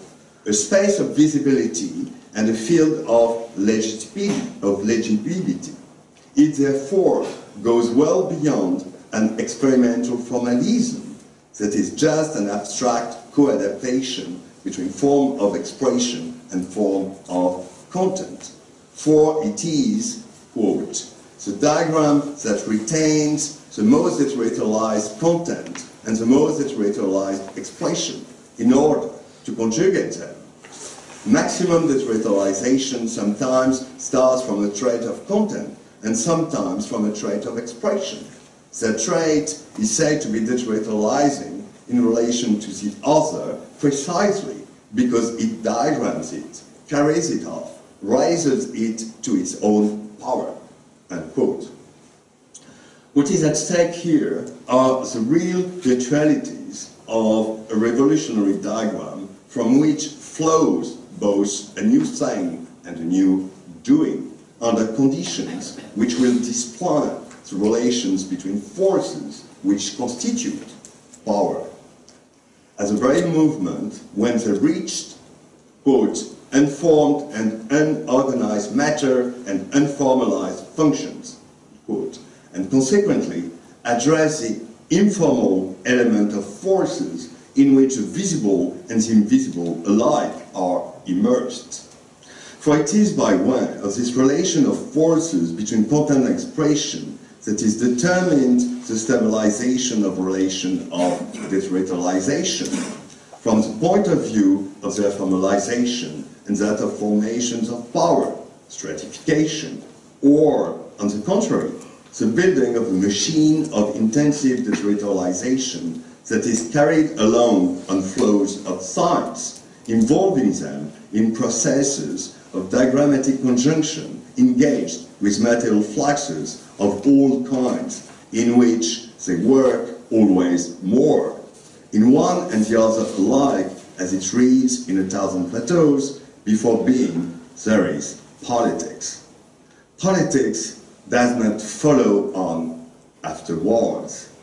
a space of visibility and a field of legibility. Of legibility. It therefore goes well beyond an experimental formalism that is just an abstract co-adaptation between form of expression and form of content. For it is, quote, the diagram that retains the most deterritorialized content and the most deterritorialized expression in order to conjugate them. Maximum deterritorialization sometimes starts from a trait of content and sometimes from a trait of expression. That trait is said to be deterritorializing in relation to the other precisely because it diagrams it, carries it off, raises it to its own power. Unquote. What is at stake here are the real virtualities of a revolutionary diagram from which flows both a new thing and a new doing under conditions which will display the relations between forces which constitute power. As a very movement, when they reached, quote, unformed and unorganized matter and unformalized functions, quote, and consequently address the informal element of forces in which the visible and the invisible alike are immersed. For it is by way of this relation of forces between content and expression that is determined the stabilization of relation of deterritorialization from the point of view of their formalization and that of formations of power, stratification, or, on the contrary, the building of a machine of intensive deterritorialization that is carried along on flows of science, involving them in processes of diagrammatic conjunction engaged with material fluxes of all kinds, in which they work always more. In one and the other alike, as it reads in A Thousand Plateaus, before being, there is politics. Politics does not follow on afterwards.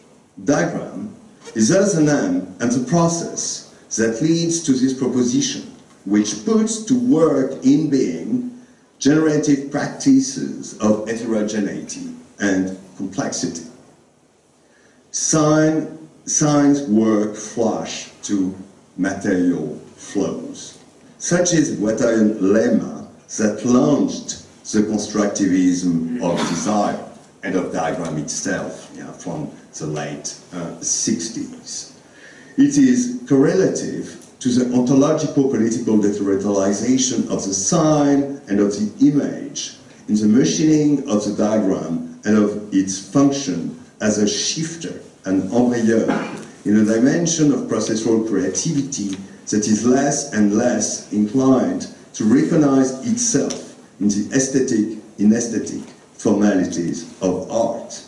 Diagram is thus an end and the process that leads to this proposition, which puts to work in being generative practices of heterogeneity and complexity. Sign, signs work flush to material flows. Such is Guattarian lemma that launched the constructivism of desire and of diagram itself yeah, from the late uh, 60s. It is correlative to the ontological political deterritorialization of the sign and of the image in the machining of the diagram and of its function as a shifter, an embrayeur, in a dimension of processual creativity that is less and less inclined to recognize itself in the aesthetic, in aesthetic formalities of art.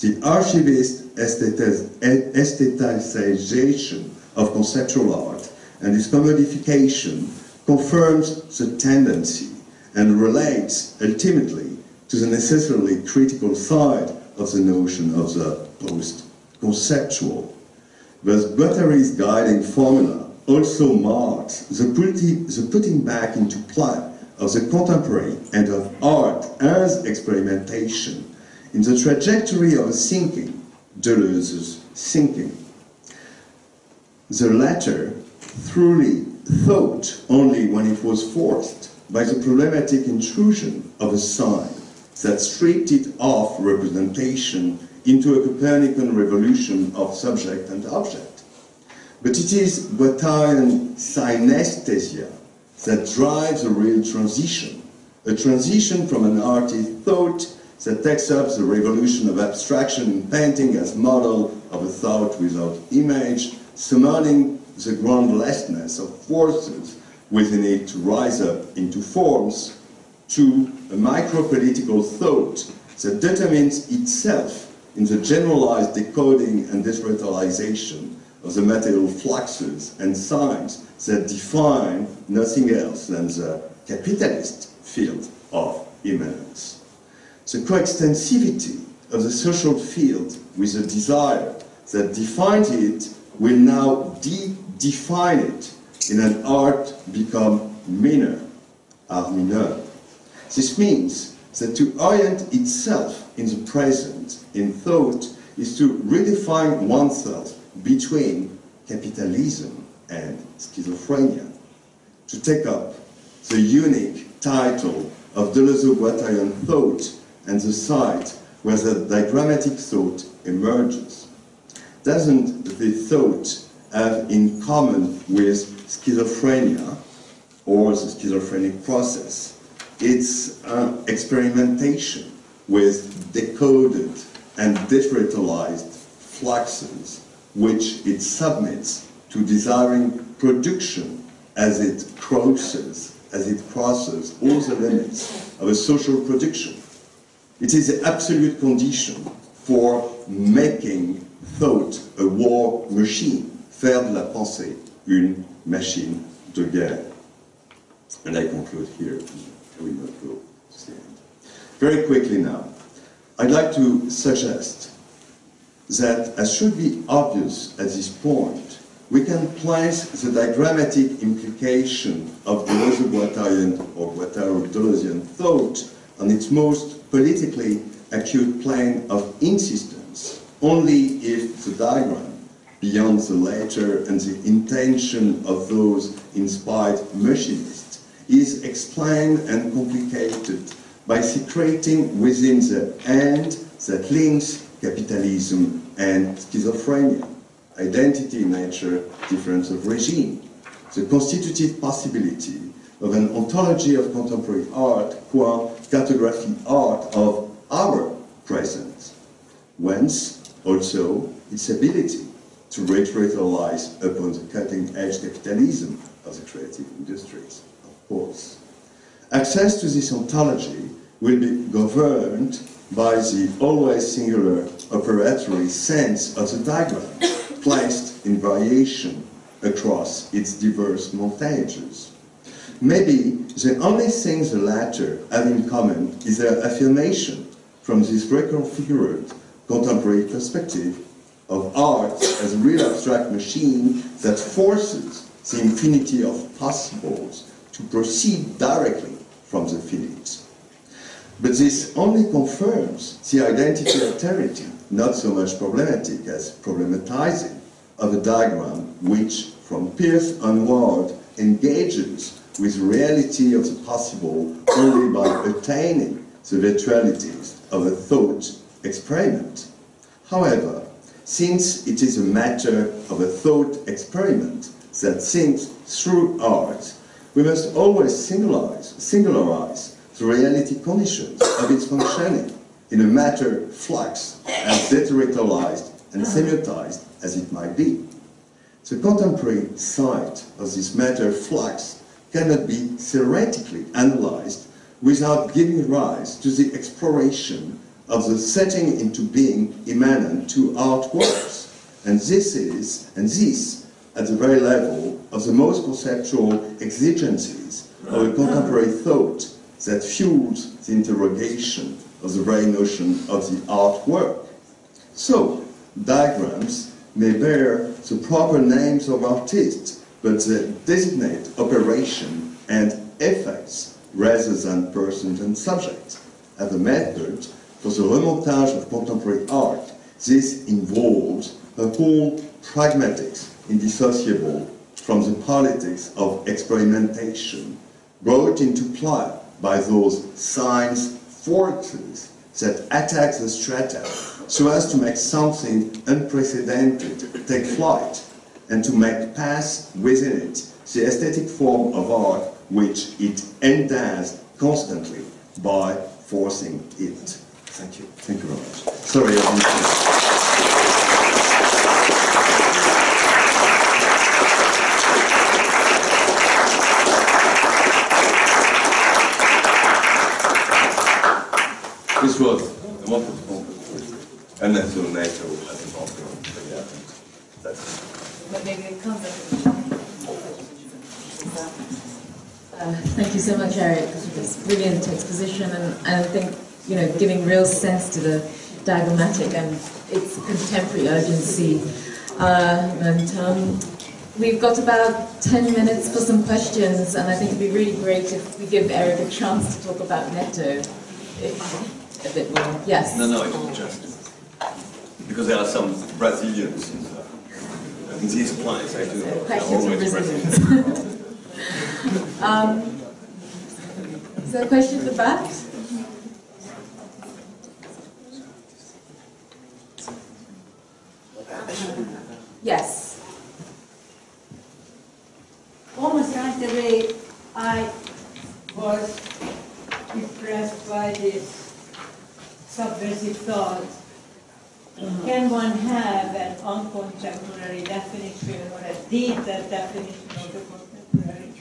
The archivist aestheticization of conceptual art and its commodification confirms the tendency and relates ultimately to the necessarily critical side of the notion of the post-conceptual. Thus, Guattari's guiding formula also marks the, putting, the putting back into play of the contemporary and of art as experimentation in the trajectory of thinking, Deleuze's thinking. The latter truly thought only when it was forced by the problematic intrusion of a sign that stripped it off representation into a Copernican revolution of subject and object. But it is Guattarian synesthesia that drives a real transition, a transition from an artist thought that takes up the revolution of abstraction in painting as model of a thought without image, summoning the groundlessness of forces within it to rise up into forms, to a micro-political thought that determines itself in the generalized decoding and deterritorialization of the material fluxes and signs that define nothing else than the capitalist field of immanence. The coextensivity of the social field with the desire that defines it will now de-define it in an art become minor, art mineur. This means that to orient itself in the present in thought is to redefine oneself between capitalism and schizophrenia. To take up the unique title of Deleuze-Guattarian thought and the site where the diagrammatic thought emerges. Doesn't the thought have in common with schizophrenia or the schizophrenic process? It's an experimentation with decoded and digitalized fluxes which it submits to desiring production as it crosses, as it crosses all the limits of a social production. It is the absolute condition for making thought a war machine, faire de la pensée une machine de guerre. And I conclude here. I will not go to the end. Very quickly now, I'd like to suggest that, as should be obvious at this point, we can place the diagrammatic implication of Deleuze-Guattarian or Guattaro-Deleuzian thought on its most politically acute plane of insistence only if the diagram, beyond the letter and the intention of those inspired machinists, is explained and complicated by secreting within the end that links capitalism and schizophrenia, identity, nature, difference of regime, the constitutive possibility of an ontology of contemporary art, qua cartography art of our present, whence also its ability to retroalize upon the cutting-edge capitalism of the creative industries, of course. Access to this ontology will be governed by the always singular operatory sense of the diagram, placed in variation across its diverse montages. Maybe the only thing the latter have in common is their affirmation from this reconfigured contemporary perspective of art as a real abstract machine that forces the infinity of possibles to proceed directly from the finite. But this only confirms the identity alterity, not so much problematic as problematizing, of a diagram which, from Peirce onward, engages with reality of the possible only by attaining the virtualities of a thought experiment. However, since it is a matter of a thought experiment that thinks through art, we must always singularize, singularize the reality conditions of its functioning in a matter flux as deterritorialized and semiotized as it might be. The contemporary site of this matter flux cannot be theoretically analyzed without giving rise to the exploration of the setting into being immanent to artworks. And this is, and this, at the very level of the most conceptual exigencies of a contemporary thought that fuels the interrogation of the very notion of the artwork. So, diagrams may bear the proper names of artists, but they designate operation and effects rather than persons and subjects. As a method for the remontage of contemporary art, this involves a whole pragmatics indissociable from the politics of experimentation brought into play by those signs forces that attack the strata so as to make something unprecedented take flight and to make pass within it the aesthetic form of art which it endows constantly by forcing it. Thank you. Thank you very much. Sorry. this was I wanted to conclude. And then to NATO as an option. Yeah, that's But maybe it comes up. Uh, Thank you so much, Eric, for this brilliant exposition and and I think, you know, giving real sense to the diagrammatic and its contemporary urgency. Uh, and um, we've got about 10 minutes for some questions and I think it'd be really great if we give Eric a chance to talk about Neto if- a bit more. Yes? No, no, just because there are some Brazilians in, the, in these plants. I do. So, are questions from always Brazilians. Um, is there a question at the back? Yes. Almost right away, I was impressed by this subversive thought. Can one have an uncontemporary definition or a detailed definition of the contemporary?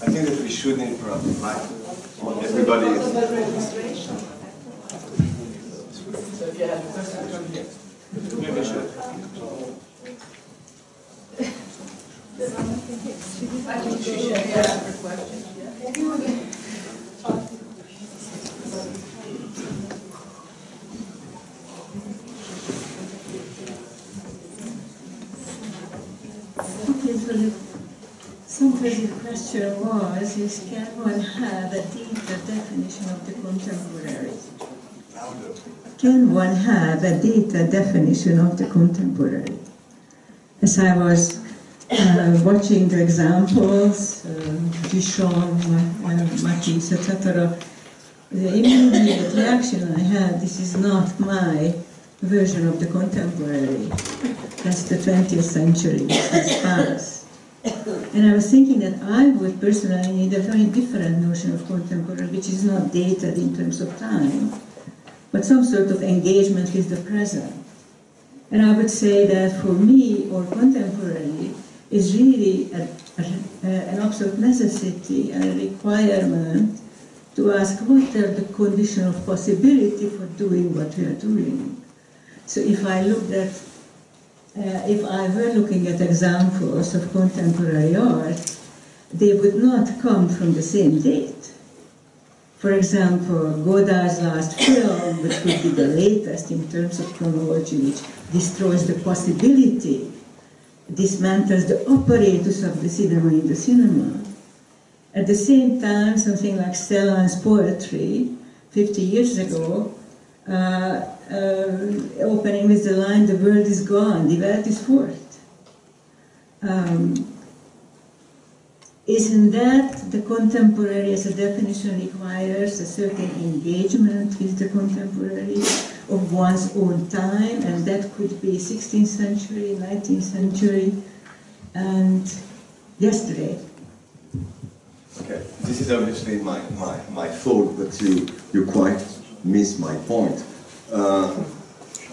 I think that we should interrupt. Right? Everybody is. Maybe we should. Okay, so the subversive question was, is can one have a deeper definition of the contemporary? Can one have a data definition of the contemporary? As I was uh, watching the examples, uh, Duchamp, Ma- Matisse, etc., the immediate reaction I had, this is not my version of the contemporary. That's the 20th century, it's past. And I was thinking that I would personally need a very different notion of contemporary, which is not dated in terms of time, but some sort of engagement with the present. And I would say that for me, or contemporary, is really a, a, an absolute necessity and a requirement to ask what are the conditions of possibility for doing what we are doing. So if I looked at, uh, if I were looking at examples of contemporary art, they would not come from the same date. For example, Godard's last film, which would be the latest in terms of chronology, which destroys the possibility, dismantles the apparatus of the cinema in the cinema. At the same time, something like Celan's poetry, 50 years ago, uh, opening with the line, the world is gone, die Welt ist fort. Um, isn't that the contemporary as a definition requires a certain engagement with the contemporary of one's own time, and that could be 16th century, 19th century, and yesterday. Okay, this is obviously my, my, my thought, but you, you quite miss my point. Uh,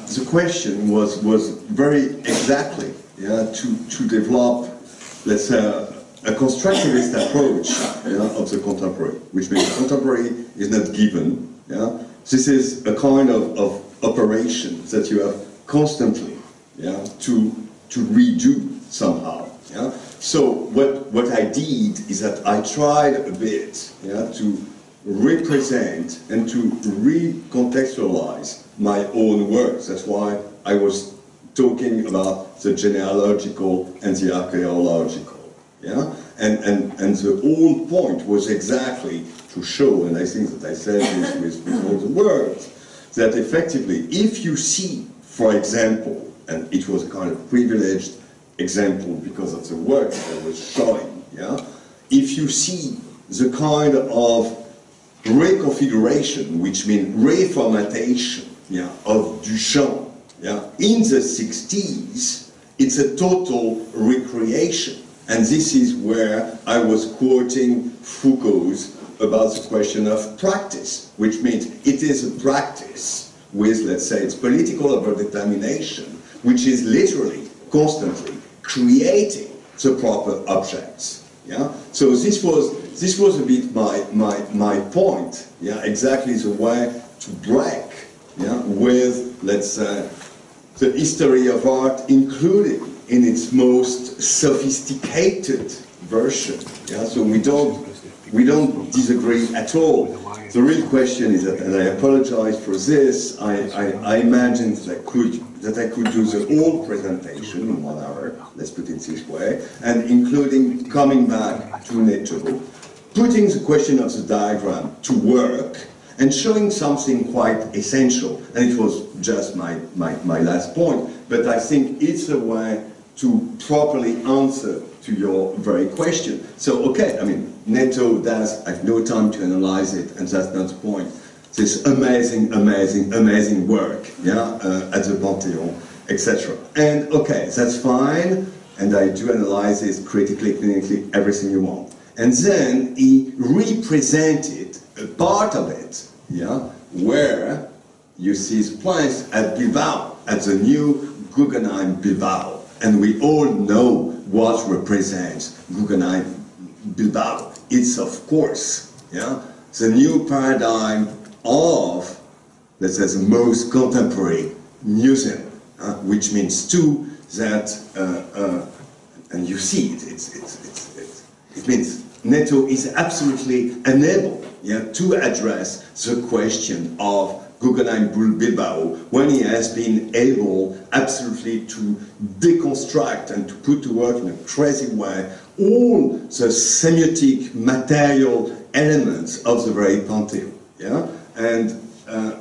the question was, was very exactly yeah, to, to develop, let's say, a constructivist approach yeah, of the contemporary, which means contemporary is not given. Yeah? This is a kind of, of operation that you have constantly yeah, to, to redo somehow. Yeah? So what, what I did is that I tried a bit yeah, to represent and to recontextualize my own works. That's why I was talking about the genealogical and the archaeological. Yeah? And, and, and the whole point was exactly to show, and I think that I said this with, with all the words, that effectively, if you see, for example, and it was a kind of privileged example because of the work that I was showing, yeah? If you see the kind of reconfiguration, which means reformattation yeah, of Duchamp yeah, in the 60s, it's a total recreation. And this is where I was quoting Foucault's about the question of practice, which means it is a practice with, let's say, its political overdetermination, which is literally, constantly creating the proper objects. Yeah. So this was this was a bit my my my point. Yeah. Exactly the way to break. Yeah. With let's say the history of art, including in its most sophisticated version. Yeah. So we don't we don't disagree at all. The real question is that, and I apologize for this, I, I, I imagined that I could that I could do the whole presentation in one hour, let's put it this way, and including coming back to Neto, putting the question of the diagram to work, and showing something quite essential. And it was just my, my, my last point, but I think it's a way to properly answer to your very question. So, okay, I mean, Neto does, I have no time to analyze it, and that's not the point. This amazing, amazing, amazing work, yeah, uh, at the Pantheon, etc. And okay, that's fine, and I do analyze it critically, clinically, everything you want. And then he represented a part of it, yeah, where you see the place at Bilbao, at the new Guggenheim Bilbao. And we all know what represents Guggenheim Bilbao. It's of course, yeah, the new paradigm of, let's say, the most contemporary museum, uh, which means too that, uh, uh, and you see it, it's, it's, it's, it means Neto is absolutely unable yeah, to address the question of Guggenheim Bilbao when he has been able absolutely to deconstruct and to put to work in a crazy way all the semiotic material elements of the very Pantheon. Yeah? And uh,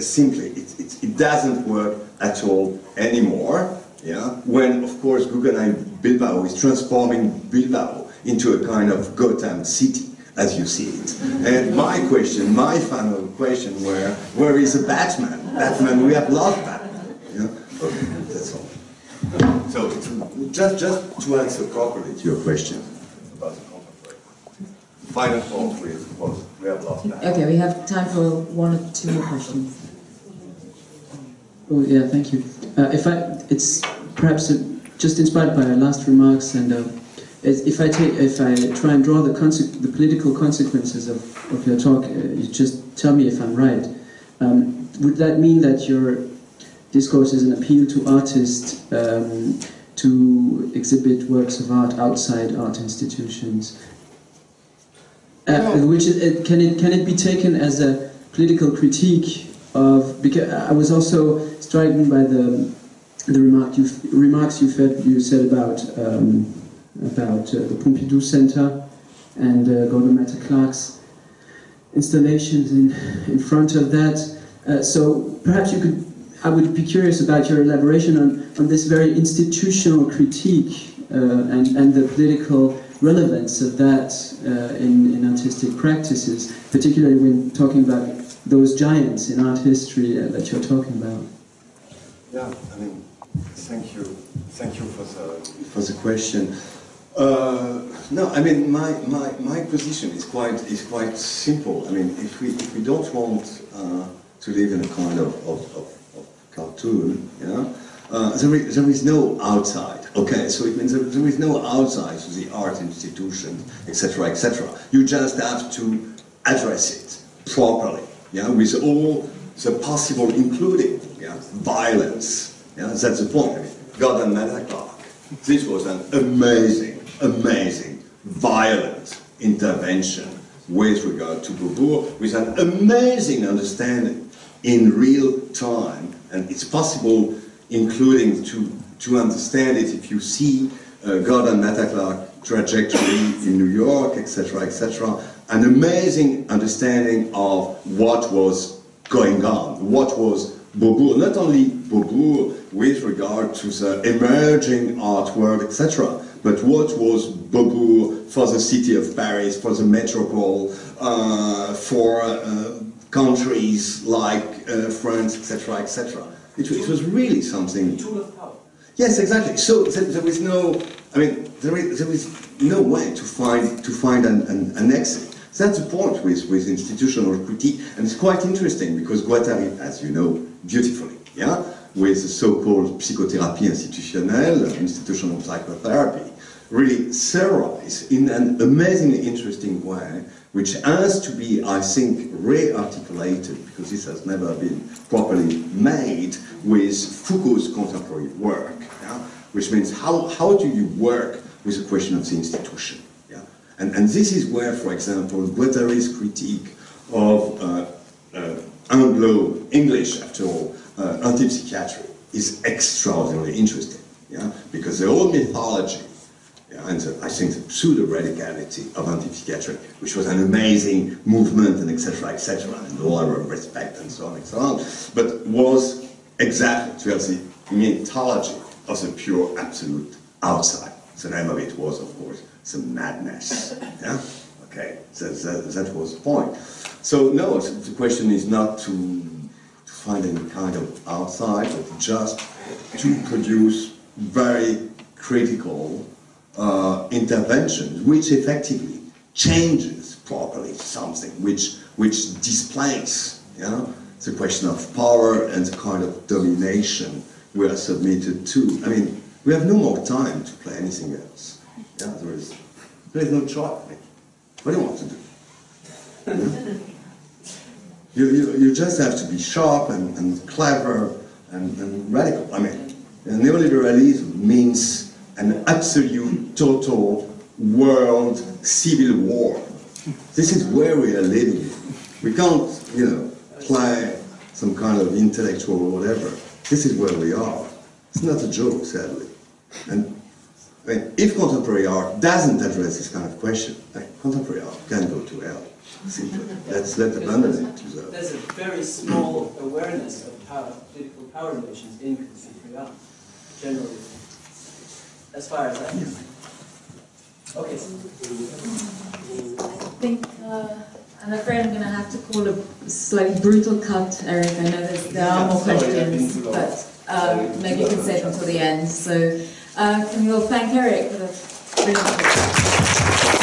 simply, it, it, it, doesn't work at all anymore. Yeah? When, of course, Guggenheim Bilbao is transforming Bilbao into a kind of Gotham city as you see it. And my question, my final question were, where is the Batman? Batman, we have lost Batman. Yeah? Okay, that's all. So, just, just to answer properly to your question about the contemporary. Final thought with was, we have lost Batman. Okay, we have time for one or two more questions. Oh, yeah, thank you. Uh, if I, it's perhaps uh, just inspired by our last remarks and uh, if I take, if I try and draw the, the political consequences of, of your talk, uh, you just tell me if I'm right. Um, would that mean that your discourse is an appeal to artists um, to exhibit works of art outside art institutions? Uh, no. Which is, can it can it be taken as a political critique of? Because I was also stricken by the the remark you remarks you, fed, you said about. Um, about uh, the Pompidou Center and uh, Matta Clark's installations in, in front of that. Uh, so perhaps you could, I would be curious about your elaboration on, on this very institutional critique uh, and, and the political relevance of that uh, in, in artistic practices, particularly when talking about those giants in art history uh, that you're talking about. Yeah, I mean, thank you, thank you for the for the question. Uh, no, I mean my, my, my position is quite is quite simple. I mean, if we if we don't want uh, to live in a kind of, of, of, of cartoon, yeah, uh, there, is, there is no outside. Okay, so it means there, there is no outside to the art institutions, etc., etc. You just have to address it properly, yeah, with all the possible, including yeah, violence. Yeah, that's the point. I mean, Gordon Matta Clark. This was an amazing amazing, violent intervention with regard to Beaubourg, with an amazing understanding in real time, and it's possible, including to, to understand it if you see uh, Gordon Matta trajectory in New York, etc., etc., an amazing understanding of what was going on, what was Beaubourg, not only Beaubourg with regard to the emerging art world, etc., but what was Beaubourg for the city of Paris, for the metropole, uh, for uh, countries like uh, France, etc., etc. It, it, was really something. Yes, exactly. So there, there was no, I mean, there is, there is no way to find to find an, an, an exit. That's the point with, with institutional critique, and it's quite interesting because Guattari, as you know beautifully, yeah, with the so-called psychotherapy institutionnelle, institutional psychotherapy, really summarize in an amazingly interesting way, which has to be, I think, re-articulated, because this has never been properly made with Foucault's contemporary work, yeah? which means how, how do you work with the question of the institution? Yeah? And, and this is where, for example, Guattari's critique of uh, uh, Anglo-English, after all, uh, anti-psychiatry is extraordinarily interesting, yeah? because the whole mythology and the, I think the pseudo-radicality of anti-psychiatry, which was an amazing movement and etc., etc., and all our respect and so on and so on, but was exactly the mythology of the pure absolute outside. The name of it was, of course, the madness. Yeah? Okay, so that, that was the point. So no, the question is not to, to find any kind of outside, but just to produce very critical uh, interventions, which effectively changes properly something, which which displays, you know, the question of power and the kind of domination we are submitted to. I mean, we have no more time to play anything else. Yeah, there is there is no choice. What do you want to do? Yeah? You, you, you just have to be sharp and, and clever and, and radical. I mean, neoliberalism means an absolute, total world civil war. This is where we are living. We can't, you know, play some kind of intellectual or whatever. This is where we are. It's not a joke, sadly. And I mean, if contemporary art doesn't address this kind of question, like, contemporary art can go to hell. Let's let abandon it the. There's a very small awareness of power, political power relations in contemporary art, generally, as far as I know. Okay. I think, uh, I'm afraid I'm going to have to call a slightly brutal cut, Eric. I know there's, there are more Sorry, I've been questions, but um, maybe you can save them until the end. So, uh, can we all thank Eric for the brilliant.